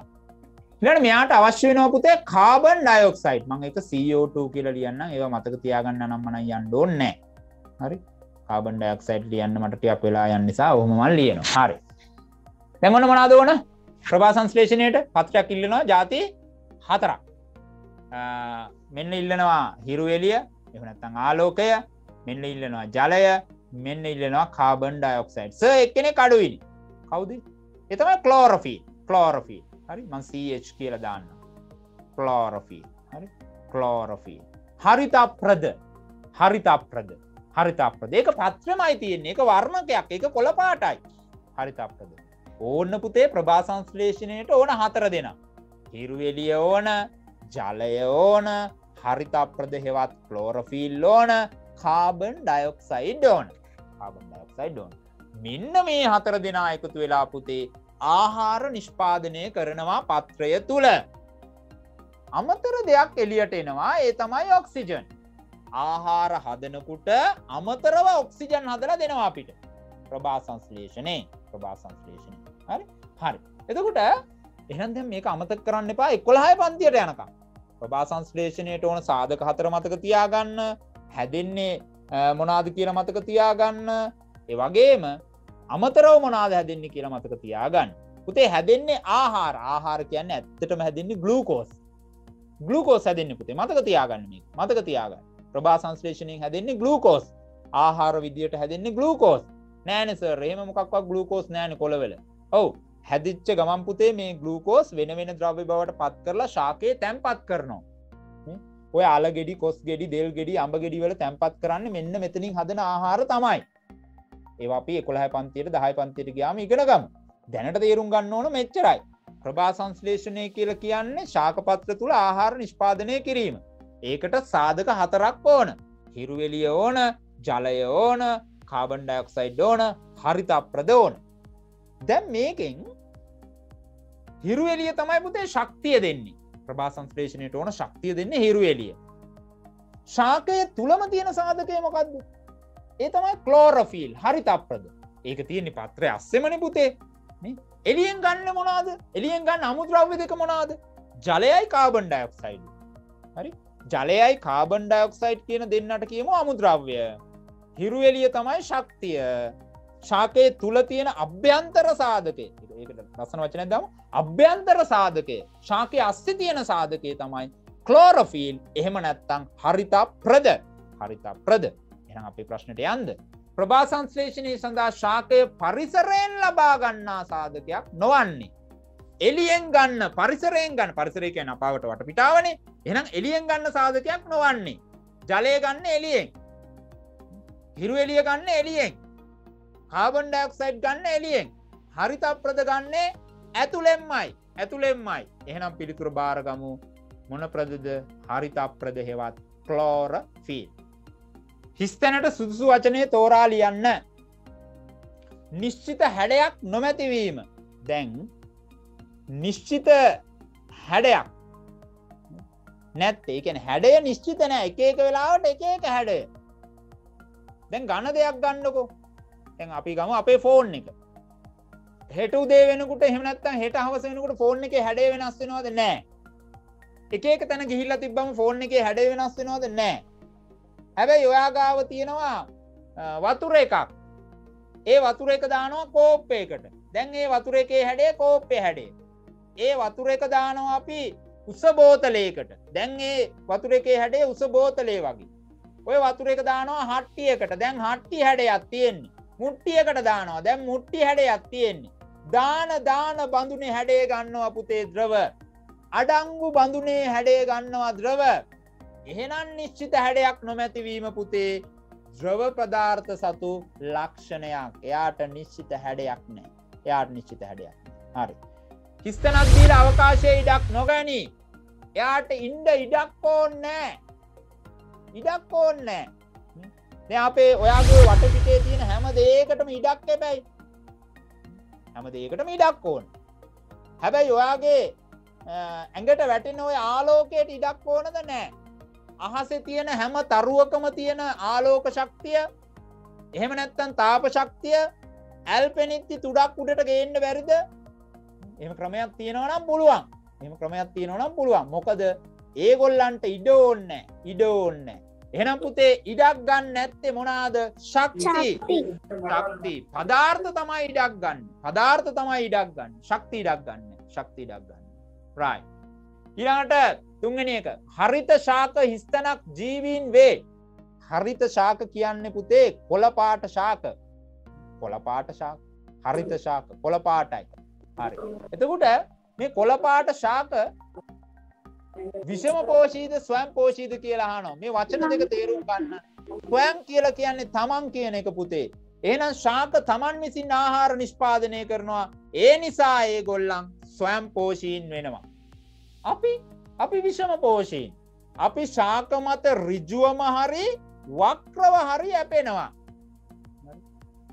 ලට මෙයාට අවශ්‍ය වෙනවා පුතේ කාබන් ඩයොක්සයිට් මං එක CO2 කියල ලියන්න ඒව මතක තියාගන්න නම්මන යන්න ඕන්නෑ හරි? කාබන් ඩයක්සයිට් ලියන්න මටටයක් වෙලා යන්න නිසා ඔහොම මල් ලියනවා. හරි. දැමන මනාද ඕන? ප්‍රභා සංස්ලේෂණයට පත්‍රයක් ඉල්ලනවා ජාති හතරක්. මෙන්න ඉල්ලනවා හිරුවෙලිය එහනත්තං ආලෝකය. මෙන්න ඉල්ලනවා ජලය. මෙන්න ඉල්ලනවා කාබන් ඩයොක්සයිඩ් ස එක්කෙනෙ කඩුවිනි කවුද? එතම කලෝරෆී කලෝරෆී හරි? මන්සH කියල දාන්න කලෝරෆී හරි? කලෝරෆී හරිතා ප්‍රද හරිතා ප්‍රද හරිතා ප්‍රද ඒක පත්‍රමයි තියෙන්නේ. එක වර්ණකයක්. එක කොළ පාටයි හරිතා ප්‍රද ඕන්න පුතේ ප්‍රභාසංස්ලේෂණයට ඕන හතර දෙෙන. හිරුවෙලිය ඕන ජලය ඕන හරිතප්‍රද හෙවත් කලෝරෆිල් ඕන කාබන් ඩයොක්සයිඩ් ඕන. කාබන් ඩයොක්සයිඩ් ඕන. මෙන්න මේ හතර දෙනා එකතු වෙලා පුතේ ආහාර නිෂ්පාදනය කරනවා පත්‍රය තුළ. අමතර දෙයක් එලියට එනවා ඒ තමයි ඔක්සිජන්. ආහාර හදනකුට අමතරව ඔක්සිජන් හදලා දෙනවා අපිට. ප්‍රභා සංස්ලේෂණය ප්‍රභා සංස්ලේෂණය හරි? හරි. එතකොට එහන් මේක අමතක කරන්න එපා. එකොළහය පන්තියට යනකම්. ප්‍රභා සංස්ලේෂණයට ඕන සාධක හතර මතක තියාගන්න හැදෙන්නේ මොනාද කියල මතක තියාගන්න. එවගේම අමතරව මොනාද හැදෙන්නේ කියල මතක තියාගන්න. පුතේ හැදෙන්නේ ආහාර. ආහාර කියන්න ඇත්තටම හැදෙන්නේ ගලූකෝස් ගලූකෝස් හැදෙන්න්න පුතේ. මතක තියාගන්න මතක තියාගන්න. ප්‍රභා සංස්ලේෂණයෙන් හැදෙන්නේ ගලූකෝස් ආහාර විදියට හැදෙන්නේ ගලූකෝස් නෑනස රේම මොකක්වක් ගලූකෝස් නෑන කොළවෙල. ඔවු. හැදිච්ච ගමන්පුතේ මේ ගලූකෝස් වෙන වෙන ද්‍රව්‍ය බවට පත් කරලා ශාකය තැන්පත් කරනවා. ඔය අල ගෙඩි කොස් ගෙඩි දෙල් ගෙඩි අඹ ගෙඩිවල තැන්පත් කරන්න මෙන්න මෙතනින් හදන ආහාර තමයි. ඒ අපි එකොළහ පන්තියට දහයි පන්තියට ගයාම ඉගෙනගම් දැනට තේරුම් ගන්න ඕන මෙච්චරයි. ප්‍රභා සංස්ලේෂණය කියල කියන්නේ ශාකපත්‍ර තුළ ආහාර නිෂ්පාදනය කිරීම. ඒකට සාධක හතරක් ඕන. හිරුවෙලිය ඕන ජලය ඕන කාබන් ඩයක්සයිඩ් ඕන හරිත අප්‍රද ඕන. දැම් මේකෙන් හිරු එලිය තමයි පුතේ ශක්තිය දෙන්නේ. ප්‍රභා සංස්ලේෂණයට ඕන ශක්තිය දෙන්න හිරු එලිය ශාකය තුළම තියෙන සාධකය මොකක්ද ඒ තමයි කලෝරෆිල් හරි තප්‍රද ඒක තියෙන්නේ පත්‍රය අස්සෙමනි පුතේ. එලියෙන් ගන්න මොනාද? එලියෙන් ගන්න අමුද්‍රව්‍ය දෙක මොනාද? ජලයයි කාබන් ඩයක්සයිඩ් හරි? ජලයයි කාබන් ඩයක්සයිඩ් කියන දෙන්නට කියමු අමුද්‍රව්‍ය. හිරු එලිය තමයි ශක්තිය. ශාකයේ තුළ තියෙන අභ්‍යන්තර සාධකය. ඒකට රසන වචන දම. අභ්‍යන්තර සාධකය. ශාකය අස්සෙ තියෙන සාධකය තමයි කලෝරෆිල් එහෙම නැත්තං හරිතා ප්‍රද හරිතා ප්‍රද එන අපේ ප්‍රශ්නයට යන්ද ප්‍රභා සංශ්ලේෂණය සඳහා ශාකය පරිසරයෙන් ලබා ගන්නා සාධකයක් නොවන්නේ. එලියෙන් ගන්න පරිසරයෙන් ගන්න පරිසරය කියන පාවට වට පිටාවනේ එනම් එලියෙන් ගන්න සාධකයක් නොවන්නේ. ජලය ගන්න එලියෙන්. හිරු එලිය ගන්න එලියෙන්. කාබන් ඩක්සයිඩ් ගන්න එලියෙන්. හරිත ප්‍රද ගන්නේ ඇතුළෙම්මයි ඇතුළෙම්මයි එහෙනම් පිළිතුර භාරගමු මොන ප්‍රදද හරිත අප්‍රද හෙවත් කලෝර ෆීල්. හිස්තැනට සුදුසු වචනය තෝරා ලියන්න. නිශ්චිත හැඩයක් නොමැතිවීම. දැන් නිශ්චිත හැඩයක්. නැත් ඒකන හැඩය නිශ්චිත නෑ. එක එක වෙලාවට එක එක හැඩය. දැන් ගණ දෙයක් ගන්නකො. තැන් අපි ගම අපේ ෆෝන් එක. හෙට උදේ වෙනකුට හෙමනත්තන් හෙට හවස වෙනකුට ෆෝන් එක හැඩේ වෙනස් වෙනවාද? නෑ. එක එක තැන ගිහිල්ල තිබ්බම ෆෝන් එක හැඩේ වෙනස් වෙනවාද? නෑ. හැබැයි ඔයාගාව තියෙනවා වතුර එකක්. ඒ වතුර එක දානවා කෝප්පයකට දැන් ඒ වතුර එකේ හැඩේ කෝප්පය හැඩේ ඒ වතුර එක දානවා අපි උස බෝතලයකට. දැන් ඒ වතුර එකේ හැඩේ උස බෝතලේ වගේ. ඔය වතුර එක දානවා හට්ටියකට දැන් හට්ටි හැඩයක් තියෙන්නේ. මුට්ටියකට දානවා. දැන් මුට්ටි හැඩයක් තියෙන්නේ. දාන දාන බඳුනේ හැඩේ ගන්නවා පුතේ ද්‍රව. අඩංගු බඳුනේ හැඩේ ගන්නවා ද්‍රව. එහෙනම් නිශ්චිත හැඩයක් නොමැතිවීම පුතේ ද්‍රව ප්‍රධාර්ථ සතු ලක්ෂණයක්. එයාට නිශ්චිත හැඩයක් නෑ. එයාට නිශ්චිත හැඩයක් හරි. හිස්තනත්දීල අවකාශය ඉඩක් නොගැනී. එයාට ඉන්ඩ ඉඩක් ඕන් නෑ. ඉඩක් ඕන් නෑ. අපේ ඔයාගේ වටපිටේ තියෙන හැම දේකටම ඉඩක් එබැයි හැම දේකටම ඉඩක් ඕන්. හැබැයි ඔයාගේ ඇඟට වැටෙන ඔය ආලෝකයට ඉඩක් ඕනද නෑ. අහස තියෙන හැම තරුවකම තියෙන ආලෝක ශක්තිය එහෙම නැත්තන් තාප ශක්තිය ඇල්පෙනිත්ති තුඩක් උඩට ගේන්න බැරිද? එම ක්‍රමයක් තියෙනවනම් පුළුවන්. එම ක්‍රමයක් තියෙනවනම් පුළුවන්. මොකද ඒගොල්ලන්ට ඉඩ ඕන්න ඉඩ ඕන්න එහෙනම් පුතේ ඉඩක් ගන්න නැත්තේ මොනාද? ශක්ති. ශක්ති. පදාර්ථ තමයි ඉඩක් ගන්න. පදාර්ථ තමයි ඉඩක් ගන්න. ශක්ති ඉඩක් ගන්න. ශක්ති ඉඩක් ගන්න. රයි ඉරඟට තුන්ගෙන එක. හරිත ශාක හිස්තනක් ජීවීන් වේ. හරිත ශාක කියන්න පුතේ කොලපාට ශාක. කොලපාට ශාක. හරිත ශාක. කොලපාටයි හරි. එතකුට මේ කොලපාට ශාක විෂම පෝෂීද ස්වයම් පෝෂීද කියලා හනෝ මේ වචන දෙක තේරුම් ගන්න. ස්වයම් කියලා කියන්නේ තමන් කියන එක පුතේ. ඒනම් ශාක තමන් විසින් ආහාර නිෂ්පාදනය කරනවා. ඒ නිසා ඒ ගොල්ලන් ස්වයම් පෝෂීන් වෙනවා. අපි අපි විෂම පෝෂීන්. අපි ශාක මත රිජුවම හරි වක්‍රව හරි ඇපෙනවා.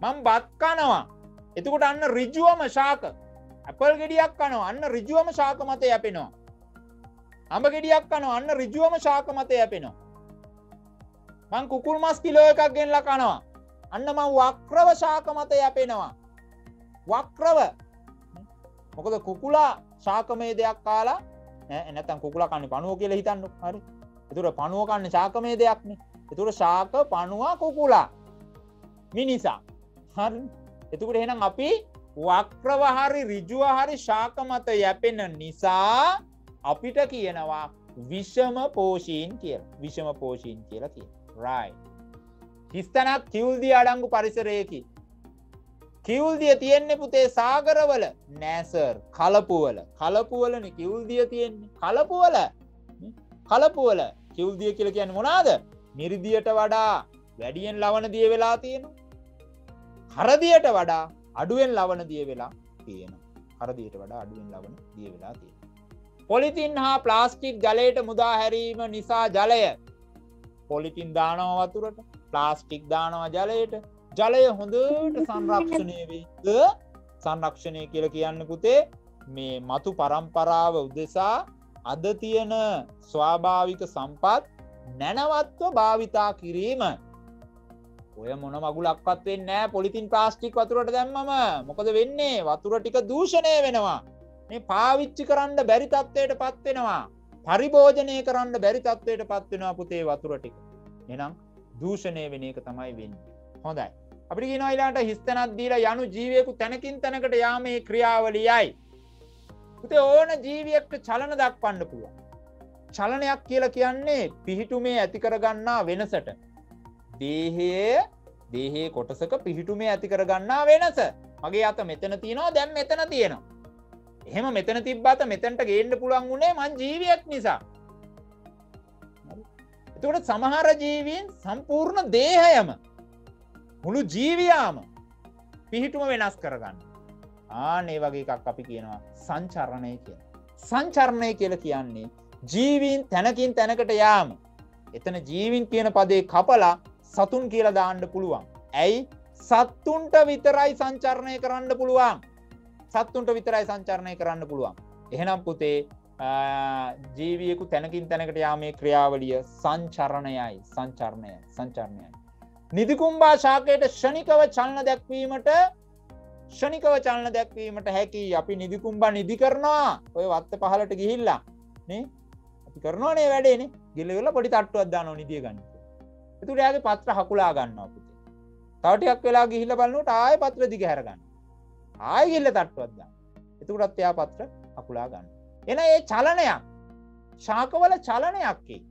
මං බත්කනවා එතකොට අන්න රිජුවම ශාක. ඇපල් ගෙඩියක් කනවා. අන්න රිජුවම ශාක මත යැපෙනවා අඹ ගෙඩියක් කනවා. අන්න රිජුවම ශාක මත යැපෙනවා මං කුකුල් මස් කිලෝ එකක් ගෙන්ල කනවා. අන්න මං වක්‍රව ශාක මත යැපෙනවා වක්‍රව. මොකද කුකුලා ශාකමය දෙයක් කාලා එනතන් කුකුල කන්න පනුව කියල හිතන්න හරි? එතුර පනුව කන්න ශාකමය දෙයක්න. එතුර ශාක පනුවා කුකුලා. මිනිසා. හරි? එතුකට එහෙනම් අපි වක්‍රවහරි රිජුවහරි ශාකමත යැපෙන නිසා අපිට කියනවා විෂම පෝෂීන් කිය විෂම පෝෂීන් කියලා කිය රයි හිස්තනක් කිවල්දී අඩංගු පරිසරයකි. කිවුල්දිය තියෙන්නේ පුතේ සාගරවල? නෑසර් කලපුවල. කලපුවලන කිවුල්දිය තියෙන්නේ. කලපුවල. කලපුවල. කිවුල්දිය කියල කියන්න මොනාද? නිරිදියට වඩා වැඩියෙන් ලවන දිය වෙලා තියෙනවා. හරදියට වඩා අඩුවෙන් ලවන දිය වෙලා තියෙන හරදියට වඩා අඩුවෙන් ලවන දිය වෙලා තියෙන පොලිතින් හා ප්ලාස්ටික් ජලයට මුදා හැරීම නිසා ජලය. පොලිතින් දානව වතුරට ප්ලාස්ටික් දානවා ජලයට. ජලය හොඳට සංරක්ෂණය වේද සංරක්ෂණය කියල කියන්න පුතේ මේ මතු පරම්පරාව උදෙසා අද තියෙන ස්වාභාවික සම්පත් නැනවත්ව භාවිතා කිරීම. ඔය මොන මගුලක්වත් වෙන්න පොලිතින් ප්ලාස්ටික් වතුරට දැම්මම. මොකද වෙන්නේ? වතුර ටික දූෂණය වෙනවා. මේ පාවිච්චි කරන්න බැරි තත්වයට පත්වෙනවා පරිභෝජනය කරන්න බැරි තත්වයට පත්වෙනවා පුතේ වතුර ටික. එනම් දූෂණය වෙන එක තමයි වෙන්න. හොඳයි. අපි ගෙනයිලාට හිස්තනත් දීලා යනු ජීවයකු තැනකින් තැනකට යාමේ ක්‍රියාවලියයි. පුතේ ඕන ජීවියෙක්ට චලන දක්වන්න පුළුව. චලනයක් කියලා කියන්නේ පිහිටුමේ ඇති කරගන්නා වෙනසට. දේහයේ දේහේ කොටසක පිහිටුමේ ඇති කරගන්නා වෙනස මගේ අත මෙතන තියෙනවා දැම් මෙතන තියෙනවා එහෙම මෙතන තිබ්බාත මෙතැන්ට ගේන්ඩ පුළන් වුණේ මං ජීවියක් නිසා එතකට සමහර ජීවීන් සම්පූර්ණ දේහයම මුළු ජීවයාම පිහිටුම වෙනස් කරගන්න. ආනේ වගේ එකක් අපි කියනවා සංචරණය කිය සංචරණය කියල කියන්නේ ජීවීන් තැනකින් තැනකට යාම. එතන ජීවින් කියන පදේ කපලා සතුන් කියල දාන්න පුළුවන්. ඇයි? සත්තුන්ට විතරයි සංචරණය කරන්න පුළුවන්. සත්තුන්ට විතරයි සංචරණය කරන්න පුළුවන්. එහෙනම් පුතේ ජීවියකු තැනකින් තැනකට යාමේ ක්‍රියාවලිය සංචරණයයි සංචරණය සංචරණයයි. නිදිකුම්බා ශාකයට ෂණිකව චලන දැක්වීමට ෂණිකව චලන දැක්වීමට හැකි. අපි නිදිකුම්බා නිදි කරනවා. ඔය වත්ත පහලට ගිහිල්ලා. නේ? අපි කරනවානේ වැඩේනේ ගිල්ලවෙල පොඩි තට්ටුවත් දාන නිදිය ගන්න. එතුරයාගේ පත්‍ර හකුලා ගන්න අපපුති තවටයක් වෙලා ගිහිල්ල බලන්නට ආය පත්‍ර දිග හැරගන්න. ආය ගිල්ල තට්ටුවත්ද එතුකටත් එයා පත්‍ර හකුලා ගන්න. එන ඒ චලනයක්. ශාකවල චලනයක්කේ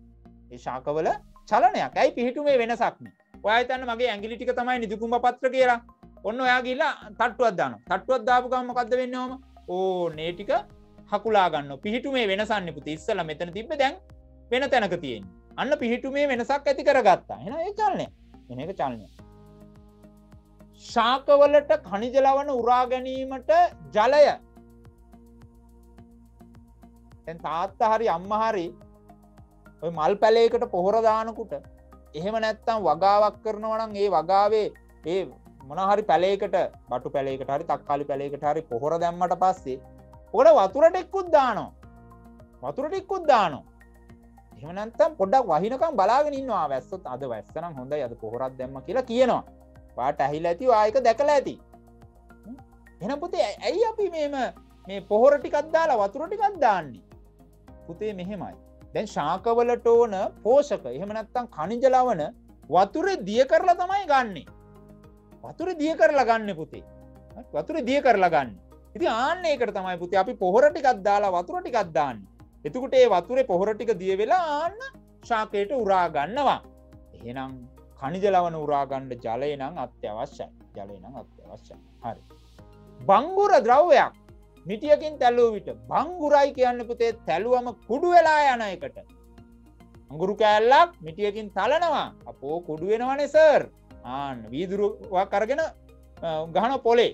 ඒ. ශාකවල චලනයක්. ඇයි පිහිටුමේ වෙනසක්න ඔයතන්න මගේ ඇගිලිටික තමයි නිදුකුම්ඹ පත්‍ර කියලා. ඔන්න ඔයා ගිල්ලා තට්ටුවත් දාන තට්ටුවත් දාපුකම්ම කක්ද වෙන්නවාම ඕ නේටික හකුලා ගන්න පිහිටුමේ වෙනසන්න පුති. ඉස්සල මෙතන තිබ දැන් වෙන තැනක තියෙන් අන්න පිහිටුමේ වෙනසක් ඇති කරගත්තා. එන ඒ චලනය එන එක චලනය ශාකවලට කනිජලවන උරා ගැනීමට ජලය. තාත්ත හරි අම්මහරි ඔය මල් පැලේකට පොහොරදානකුට එහෙම නැත්තම් වගාවක් කරනවනම් ඒ වගාවේ ඒ මොනහරි පැලේකට බටු පැලේකට හරි තක්කාලි පැලේකට හරි පොහොර දැම්මට පස්සේ ඔොඩ වතුරට එක්කුත් දානවා. වතුරට එක්කුත් දානවා. එහමනත්තම් පොඩක් වහිනකම් බලාගෙනන්නවා වැස්සත් අද වැස්සනම් හොඳ අද පොහොරත් දැම්ම කියලා කියනවා. පාට ඇහිල ඇති ආයක දැකලා ඇති. එන පුතේ ඇයි අපි මෙම මේ පොහොරටිකත්දාලා වතුරටිකත් දාන්නේ? පුතේ මෙහෙමයි. දැන් ශාකවලට ඕන පෝෂක එහෙමනත්තම් කනිජලවන වතුර දිය කරලා තමයි ගන්නේ. වතුර දිය කරලා ගන්න පුතේ. වතුර දිය කරලා ගන්න. ඉති ආන්න ඒකට තමයි පුති අපි පොහොරටිකත් දාලා වතුර ටිකත් දාන්න. එතුකුට ඒ වතුරේ පොහොරටික දිය වෙලා ආන්න ශාකයට උරා ගන්නවා. එහෙනම් කනිජලවන උරාගණ්ඩ ජලය නම් අත්‍යවශ්‍යයි. ජලය නම් අත්‍යවශ්‍යයි. හරි. බංගුර ද්‍රව්වයක් මිටියකින් තැල්ලූ විට බංගුරයි කියන්න පුතේ තැලුවම කුඩු වෙලා යන එකට. අඟුරු කෑල්ලක් මිටියකින් තලනවා. අපෝ කුඩු වෙනවනේ සර් ආන්න වීදුරුවක් කරගෙන ගහන පොලේ.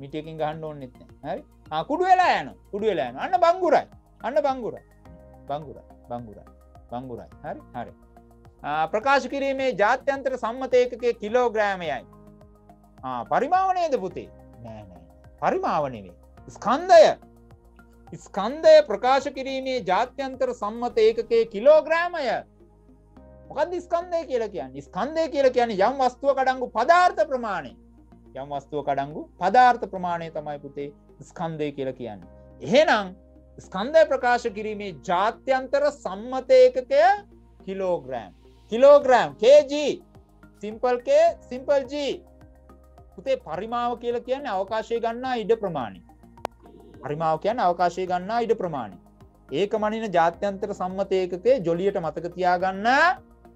මිටියකින් ගහන්න ඕන්නෙත්න හරි? කුඩු වෙලා යන කුඩු වෙලා යන අන්න බංගුරයි. අන්න බංගුර බංගුර බංගුර බංගුරයි. හරි? හරි. ප්‍රකාශ කිරීමේ ජාත්‍යන්තර සම්මතයකගේ කිලෝග්‍රෑමයයි. පරිමාවනයද පුතේ? නෑනෑ පරිමාවනවේ ස්කන්දය ස්කන්දය ප්‍රකාශ කිරීමේ ජාත්‍යන්තර සම්මත ඒකගේ කිලෝග්‍රෑමය. මොකද ස්කන්දය කියලා කියන්න? ස්කන්දය කියල කියන යම් වස්තුව කඩංගු පදාර්ථ ප්‍රමාණය. යම් වස්තුව කඩංගු පදාර්ථ ප්‍රමාණය තමයි පුතේ ස්කන්දය කියල කියන්න. එහෙනම් ස්කන්දය ප්‍රකාශ කිරීමේ ජාත්‍යන්තර සම්මතයකකය කිලෝග්‍රෑම්. කිලෝග්‍රෑම් කේජී සිම්පල්කේ සිම්පල්ජී පුතේ පරිමාව කියල කියන්න අවකාශය ගන්නා ඉඩ ප්‍රමාණි පරිමාව කියන්න අවකාශය ගන්නා ඉඩ ප්‍රමාණි ඒක මනින ජාත්‍යන්තර සම්මතයකතේ ජොලියට මතක තියාගන්න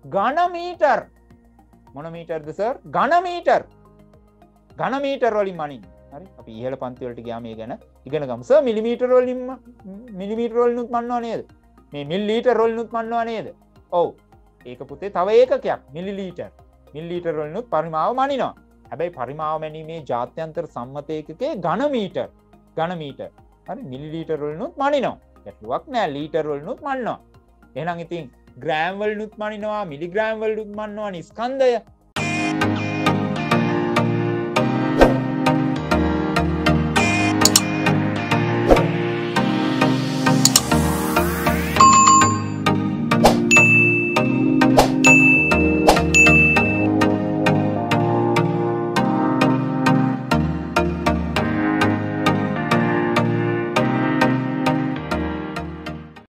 ගණමීටර් මොනමීටර්ද සර් ගණමීටර් ගණමීටර් වලින් මනින් හරි? අපි ඉහල පන්තිවලට ගයාමේ ගැන ඉගෙන ගම්ස මිලිමීටර් වලින් මිලිමීටරෝල්නුත් මන්නවා නේද? මේ මිල්ලීට රොල්නුත් මන්නවා නේද? ඔවු. ඒක පුතේ තව ඒකයක් මිලිලීටර් මිල්ලීටරොල්නුත් පරිමාව මනිනවා. හැබැයි පරිමාව මැනීමේ ජාත්‍යන්තර සම්මතයකගේ ගණමීට ගණමීට හරි මිලිලීටරොල්නුත් මනිනවා. ඇටලුවක් නෑ ලීටරොල්නුත් මන්නවා. එනම් ඉතින් ග්‍රෑම්වල් නුත් මනිනවා මිලිග්‍රෑම්වල් නුත් මන්නවා නිස්කන්දය